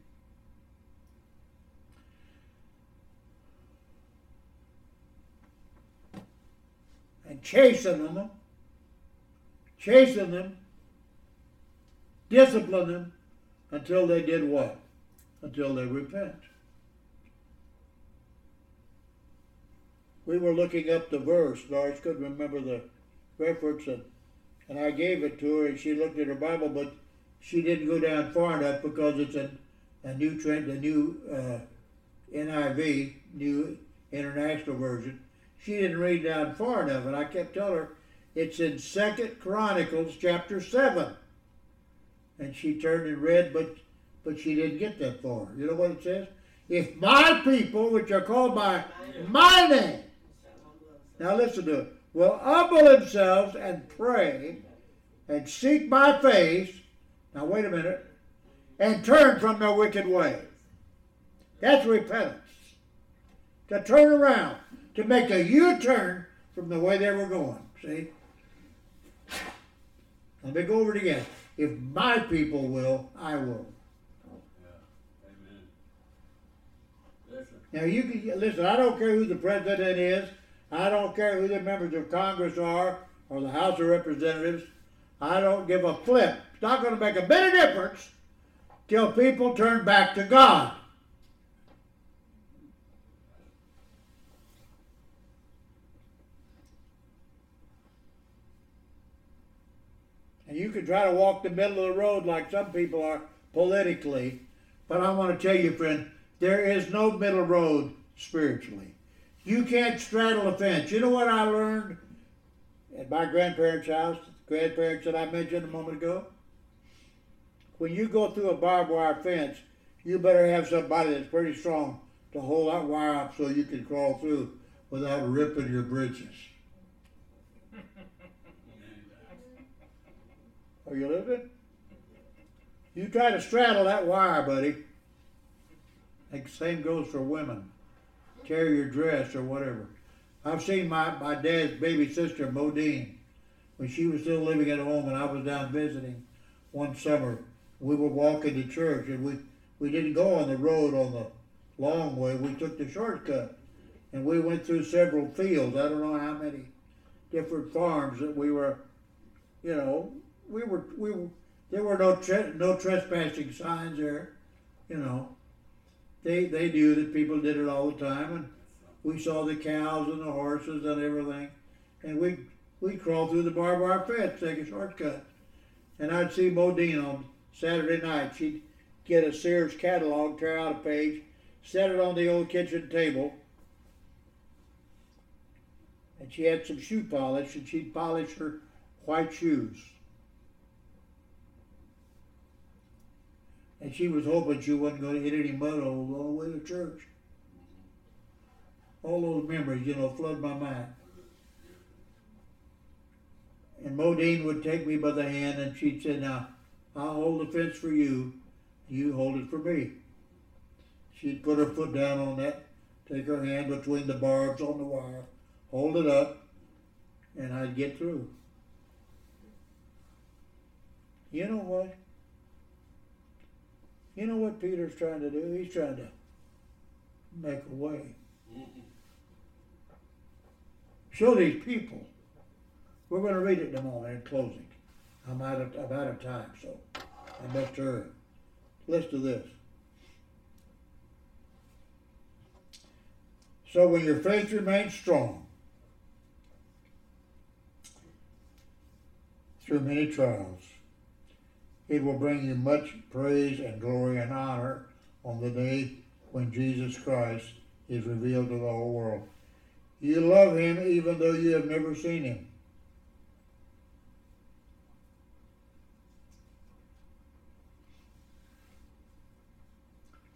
and chasten them, chasten them, discipline them until they did what? Until they repent. We were looking up the verse. Doris couldn't remember the reference, and, and I gave it to her, and she looked at her Bible, but she didn't go down far enough because it's a, a new trend, a new uh, NIV, New International Version. She didn't read down far enough, and I kept telling her it's in Second Chronicles chapter seven. And she turned and read, but but she didn't get that far. You know what it says? If my people, which are called by my name, now listen to it, will humble themselves and pray and seek my face. Now wait a minute, and turn from their wicked way. That's repentance. To turn around, to make a U-turn from the way they were going. See? Let me go over it again. If my people will, I will. Amen. Listen. Now you can listen. I don't care who the president is. I don't care who the members of Congress are or the House of Representatives. I don't give a flip. It's not going to make a bit of difference till people turn back to God. You can try to walk the middle of the road like some people are politically, but I want to tell you, friend, there is no middle road spiritually. You can't straddle a fence. You know what I learned at my grandparents' house, grandparents that I mentioned a moment ago? When you go through a barbed wire fence, you better have somebody that's pretty strong to hold that wire up so you can crawl through without ripping your britches. Are you listening? You try to straddle that wire, buddy. The same goes for women. Tear your dress or whatever. I've seen my, my dad's baby sister, Modine, when she was still living at home and I was down visiting one summer. We were walking to church and we, we didn't go on the road on the long way. We took the shortcut. And we went through several fields. I don't know how many different farms that we were, you know, we were, we there were no tre- no trespassing signs there, you know. They they knew that people did it all the time, and we saw the cows and the horses and everything, and we we crawled through the barbed wire fence, take a shortcut, and I'd see Modine on Saturday night. She'd get a Sears catalog, tear out a page, set it on the old kitchen table, and she had some shoe polish, and she'd polish her white shoes. And she was hoping she wasn't going to hit any mud all the way to church. All those memories, you know, flood my mind. And Modine would take me by the hand and she'd say, Now, I'll hold the fence for you, You hold it for me. She'd put her foot down on that, take her hand between the barbs on the wire, hold it up, and I'd get through. You know what? You know what Peter's trying to do? He's trying to make a way. Mm-hmm. Show these people. We're going to read it in a moment in closing. I'm out of, I'm out of time, so I must hurry. Listen to this. So when your faith remains strong through many trials, it will bring you much praise and glory and honor on the day when Jesus Christ is revealed to the whole world. You love him even though you have never seen him.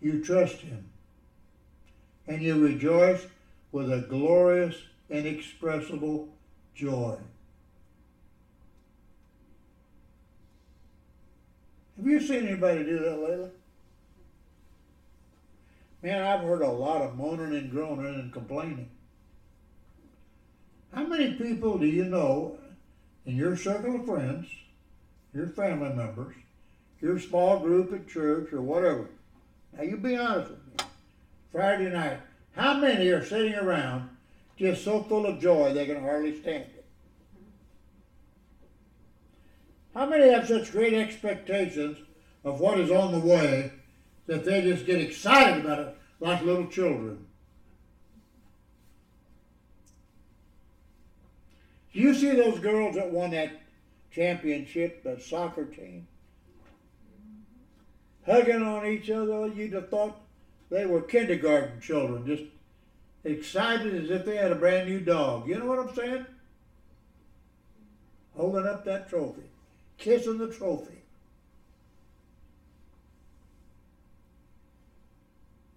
You trust him. And you rejoice with a glorious, inexpressible joy. Have you seen anybody do that lately? Man, I've heard a lot of moaning and groaning and complaining. How many people do you know in your circle of friends, your family members, your small group at church or whatever? Now you be honest with me. Friday night, how many are sitting around just so full of joy they can hardly stand it? How many have such great expectations of what is on the way that they just get excited about it like little children? Do you see those girls that won that championship, the soccer team? Hugging on each other, you'd have thought they were kindergarten children, just excited as if they had a brand new dog. You know what I'm saying? Holding up that trophy kissing the trophy.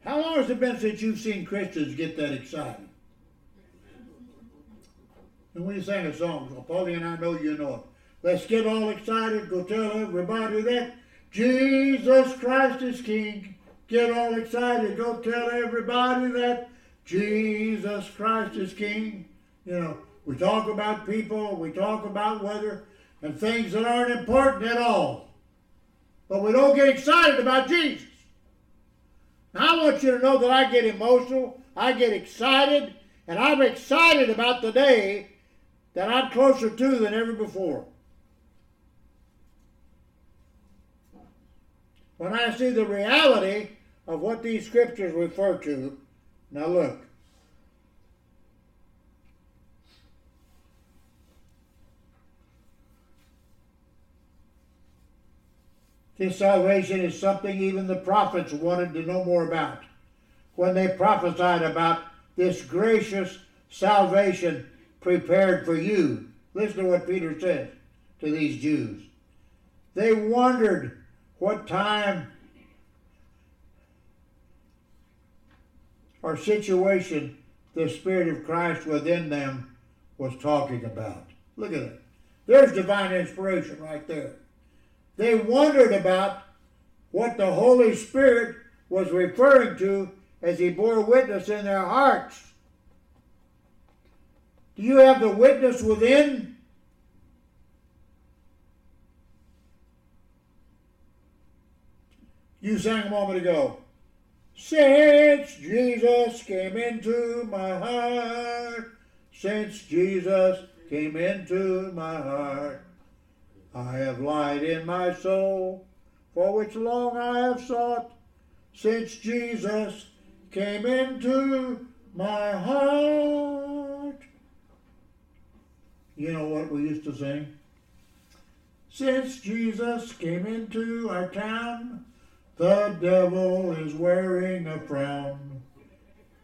How long has it been since you've seen Christians get that excited? And we sang a song, so Paulie and I know you know it. Let's get all excited, go tell everybody that Jesus Christ is King. Get all excited, go tell everybody that Jesus Christ is King. You know, we talk about people, we talk about weather, and things that aren't important at all. But we don't get excited about Jesus. Now, I want you to know that I get emotional, I get excited, and I'm excited about the day that I'm closer to than ever before. When I see the reality of what these scriptures refer to, now look, This salvation is something even the prophets wanted to know more about when they prophesied about this gracious salvation prepared for you. Listen to what Peter said to these Jews. They wondered what time or situation the Spirit of Christ within them was talking about. Look at it. There's divine inspiration right there. They wondered about what the Holy Spirit was referring to as He bore witness in their hearts. Do you have the witness within? You sang a moment ago. Since Jesus came into my heart, since Jesus came into my heart, I have light in my soul, for which long I have sought, since Jesus came into my heart. You know what we used to sing? Since Jesus came into our town, the devil is wearing a frown.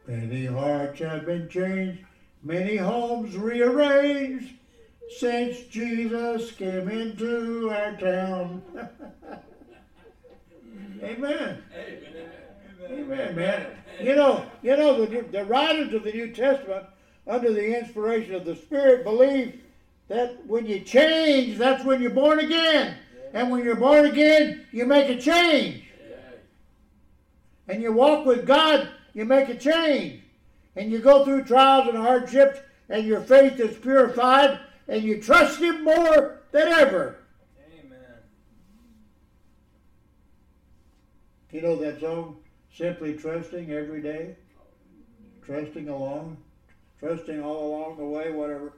Many hearts have been changed, many homes rearranged since Jesus came into our town. Amen. Amen, man. You know, you know the, the writers of the New Testament, under the inspiration of the Spirit, believe that when you change, that's when you're born again. And when you're born again, you make a change. and you walk with God, you make a change. And you go through trials and hardships, and your faith is purified, and you trust Him more than ever. Amen. You know that song, Simply Trusting Every Day? Trusting along, trusting all along the way, whatever.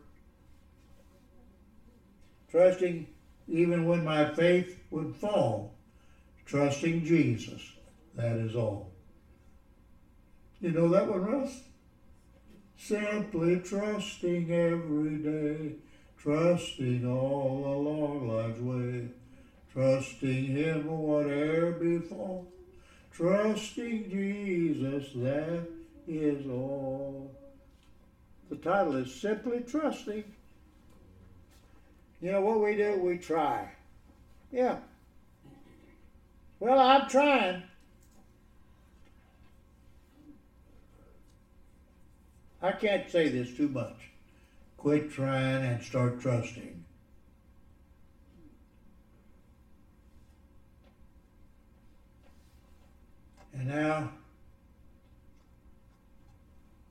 Trusting even when my faith would fall. Trusting Jesus. That is all. You know that one, Russ? Simply trusting every day, trusting all along life's way, trusting Him whate'er befall, trusting Jesus, that is all. The title is Simply Trusting. You know what we do? We try. Yeah. Well, I'm trying. I can't say this too much. Quit trying and start trusting. And now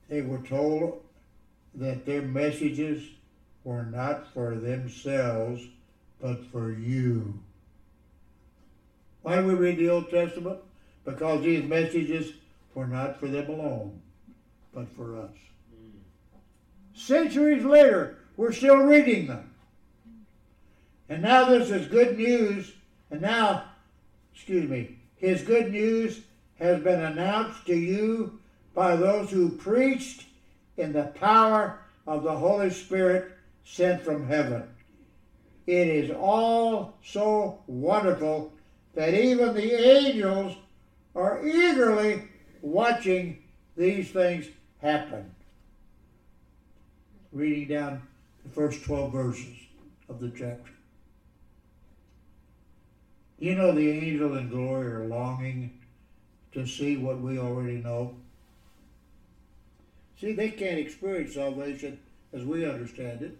they were told that their messages were not for themselves, but for you. Why do we read the Old Testament? Because these messages were not for them alone, but for us. Centuries later, we're still reading them. And now this is good news, and now, excuse me, his good news has been announced to you by those who preached in the power of the Holy Spirit sent from heaven. It is all so wonderful that even the angels are eagerly watching these things happen. Reading down the first 12 verses of the chapter. You know, the angel in glory are longing to see what we already know. See, they can't experience salvation as we understand it.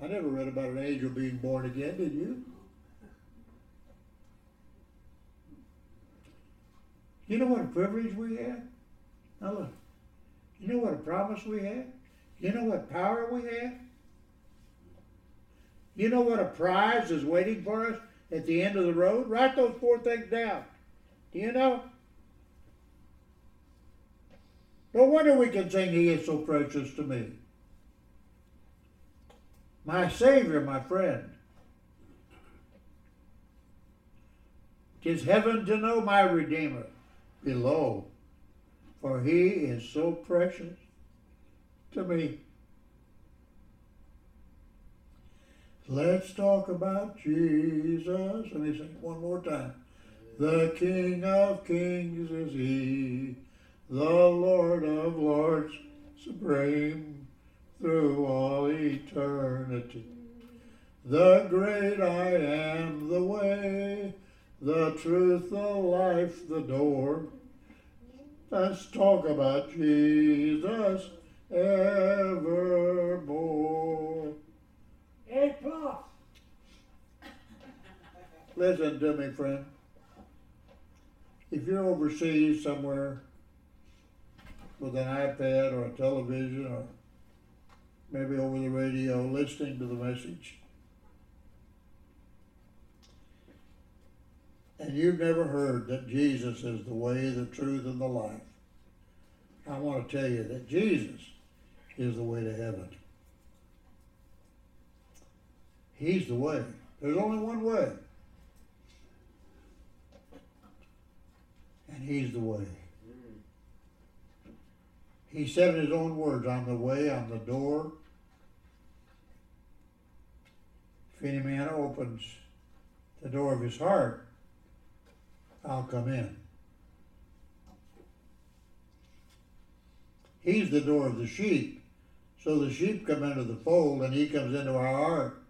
I never read about an angel being born again, did you? You know what privilege we have? Now look, you know what a promise we have? You know what power we have? You know what a prize is waiting for us at the end of the road? Write those four things down. Do you know? No wonder we can sing He is so precious to me. My Savior, my friend. Tis heaven to know my Redeemer below, for He is so precious to me. Let's talk about Jesus. Let me sing one more time. The King of Kings is He, the Lord of Lords, supreme through all eternity. The great I am, the way, the truth, the life, the door. Let's talk about Jesus evermore. A plus. Listen to me, friend. If you're overseas somewhere with an iPad or a television or maybe over the radio listening to the message, and you've never heard that Jesus is the way, the truth, and the life, I want to tell you that Jesus is the way to heaven. He's the way. There's only one way. And He's the way. He said in His own words, I'm the way, I'm the door. If any man opens the door of his heart, I'll come in. He's the door of the sheep. So the sheep come into the fold and he comes into our heart.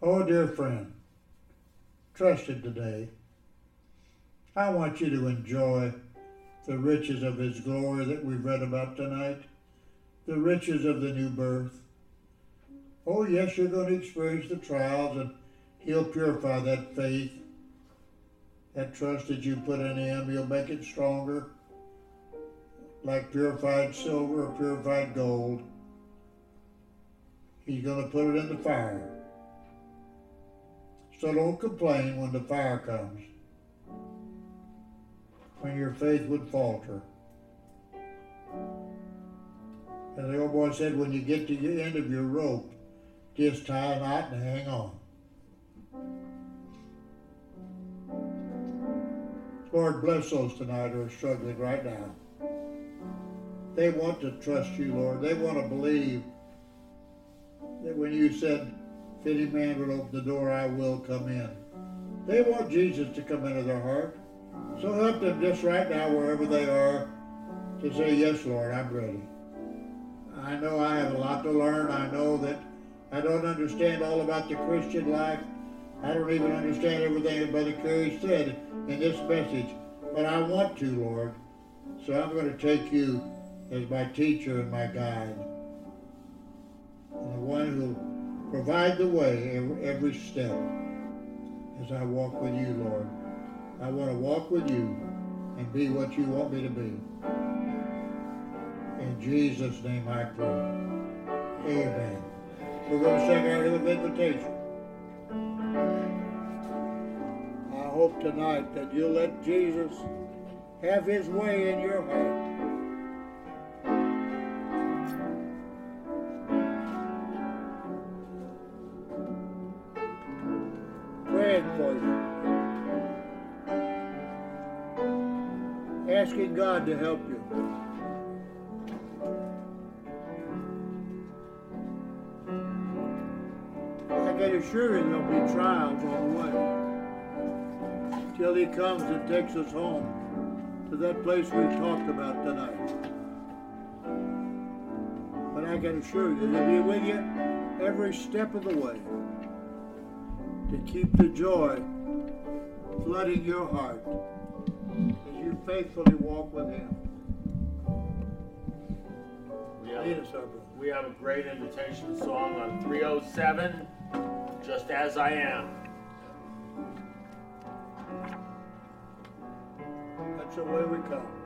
Oh, dear friend, trust him today. I want you to enjoy the riches of his glory that we've read about tonight, the riches of the new birth. Oh, yes, you're going to experience the trials and he'll purify that faith. That trust that you put in him, he'll make it stronger. Like purified silver or purified gold. He's gonna put it in the fire. So don't complain when the fire comes. When your faith would falter. And the old boy said, when you get to the end of your rope, just tie a knot and hang on. Lord, bless those tonight who are struggling right now. They want to trust you, Lord. They want to believe that when you said, if any man would open the door, I will come in. They want Jesus to come into their heart. So help them just right now, wherever they are, to say, Yes, Lord, I'm ready. I know I have a lot to learn. I know that I don't understand all about the Christian life. I don't even understand everything that Brother Carey said in this message, but I want to, Lord. So I'm going to take you as my teacher and my guide. And the one who provide the way every, every step as I walk with you, Lord. I want to walk with you and be what you want me to be. In Jesus' name I pray. Amen. We're going to sing our of invitation. I hope tonight that you'll let Jesus have his way in your heart. Praying for you. Asking God to help you. I can assure you there'll be trials on the way. Till he comes and takes us home to that place we talked about tonight. But I can assure you he'll be with you every step of the way to keep the joy flooding your heart as you faithfully walk with him. We have, Lead us, our brother. we have a great invitation song on 307, Just As I Am. That's the way we come.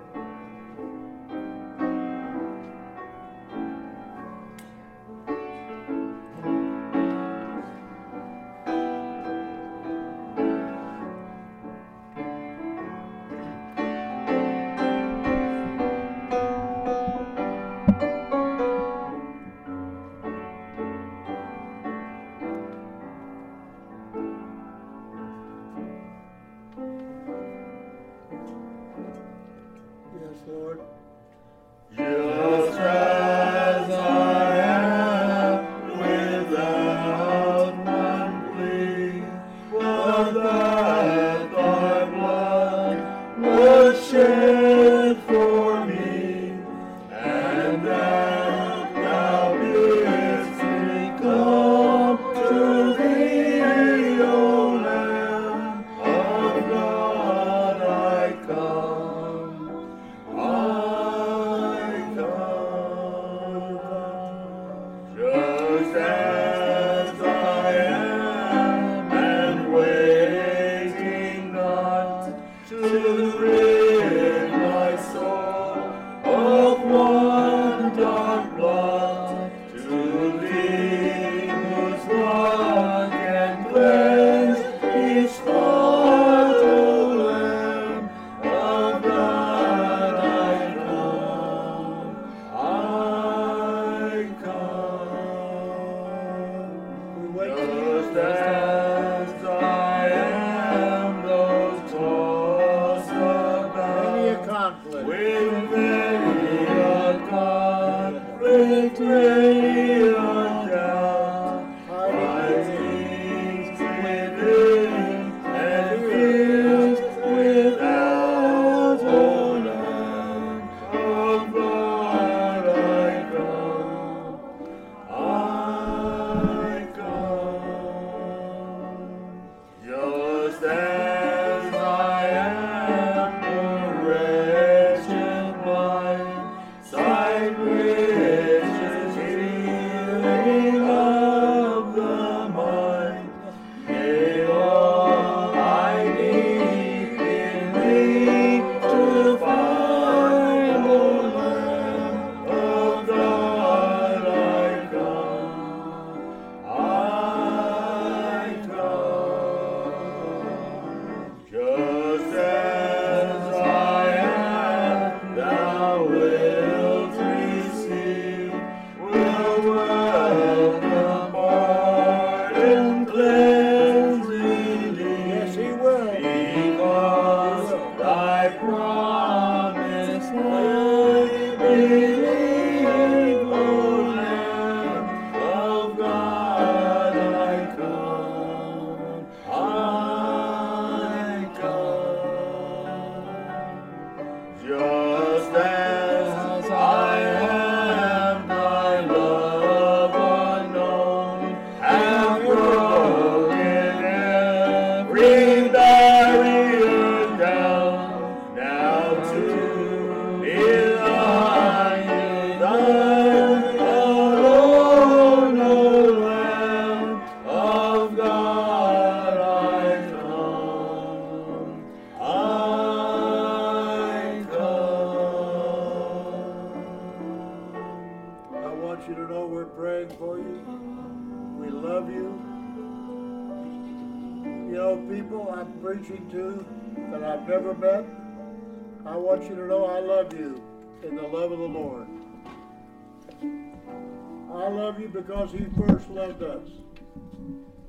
Because He first loved us.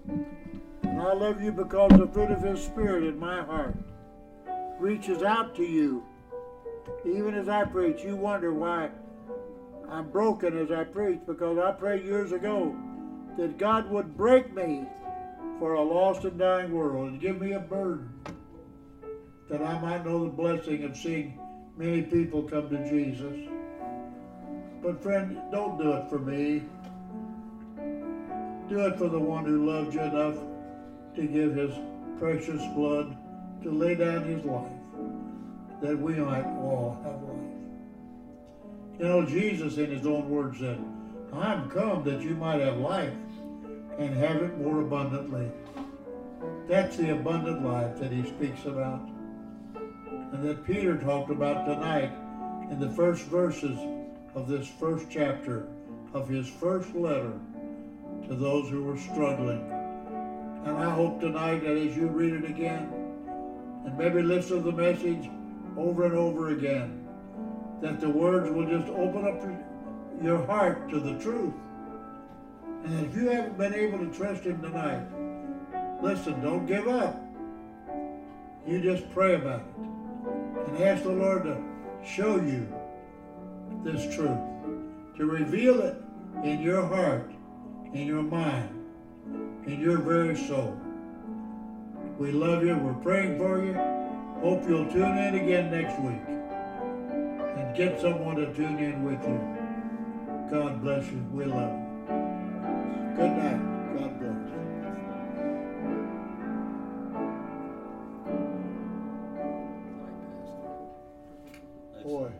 And I love you because the fruit of His Spirit in my heart reaches out to you. Even as I preach, you wonder why I'm broken as I preach because I prayed years ago that God would break me for a lost and dying world and give me a burden that I might know the blessing of seeing many people come to Jesus. But friend, don't do it for me. Do it for the one who loved you enough to give his precious blood, to lay down his life, that we might all have life. You know, Jesus in his own words said, I'm come that you might have life and have it more abundantly. That's the abundant life that he speaks about. And that Peter talked about tonight in the first verses of this first chapter of his first letter to those who were struggling. And I hope tonight that as you read it again, and maybe listen to the message over and over again, that the words will just open up your heart to the truth. And if you haven't been able to trust Him tonight, listen, don't give up. You just pray about it and ask the Lord to show you this truth, to reveal it in your heart, in your mind, in your very soul. We love you. We're praying for you. Hope you'll tune in again next week and get someone to tune in with you. God bless you. We love you. Good night. God bless. Boy.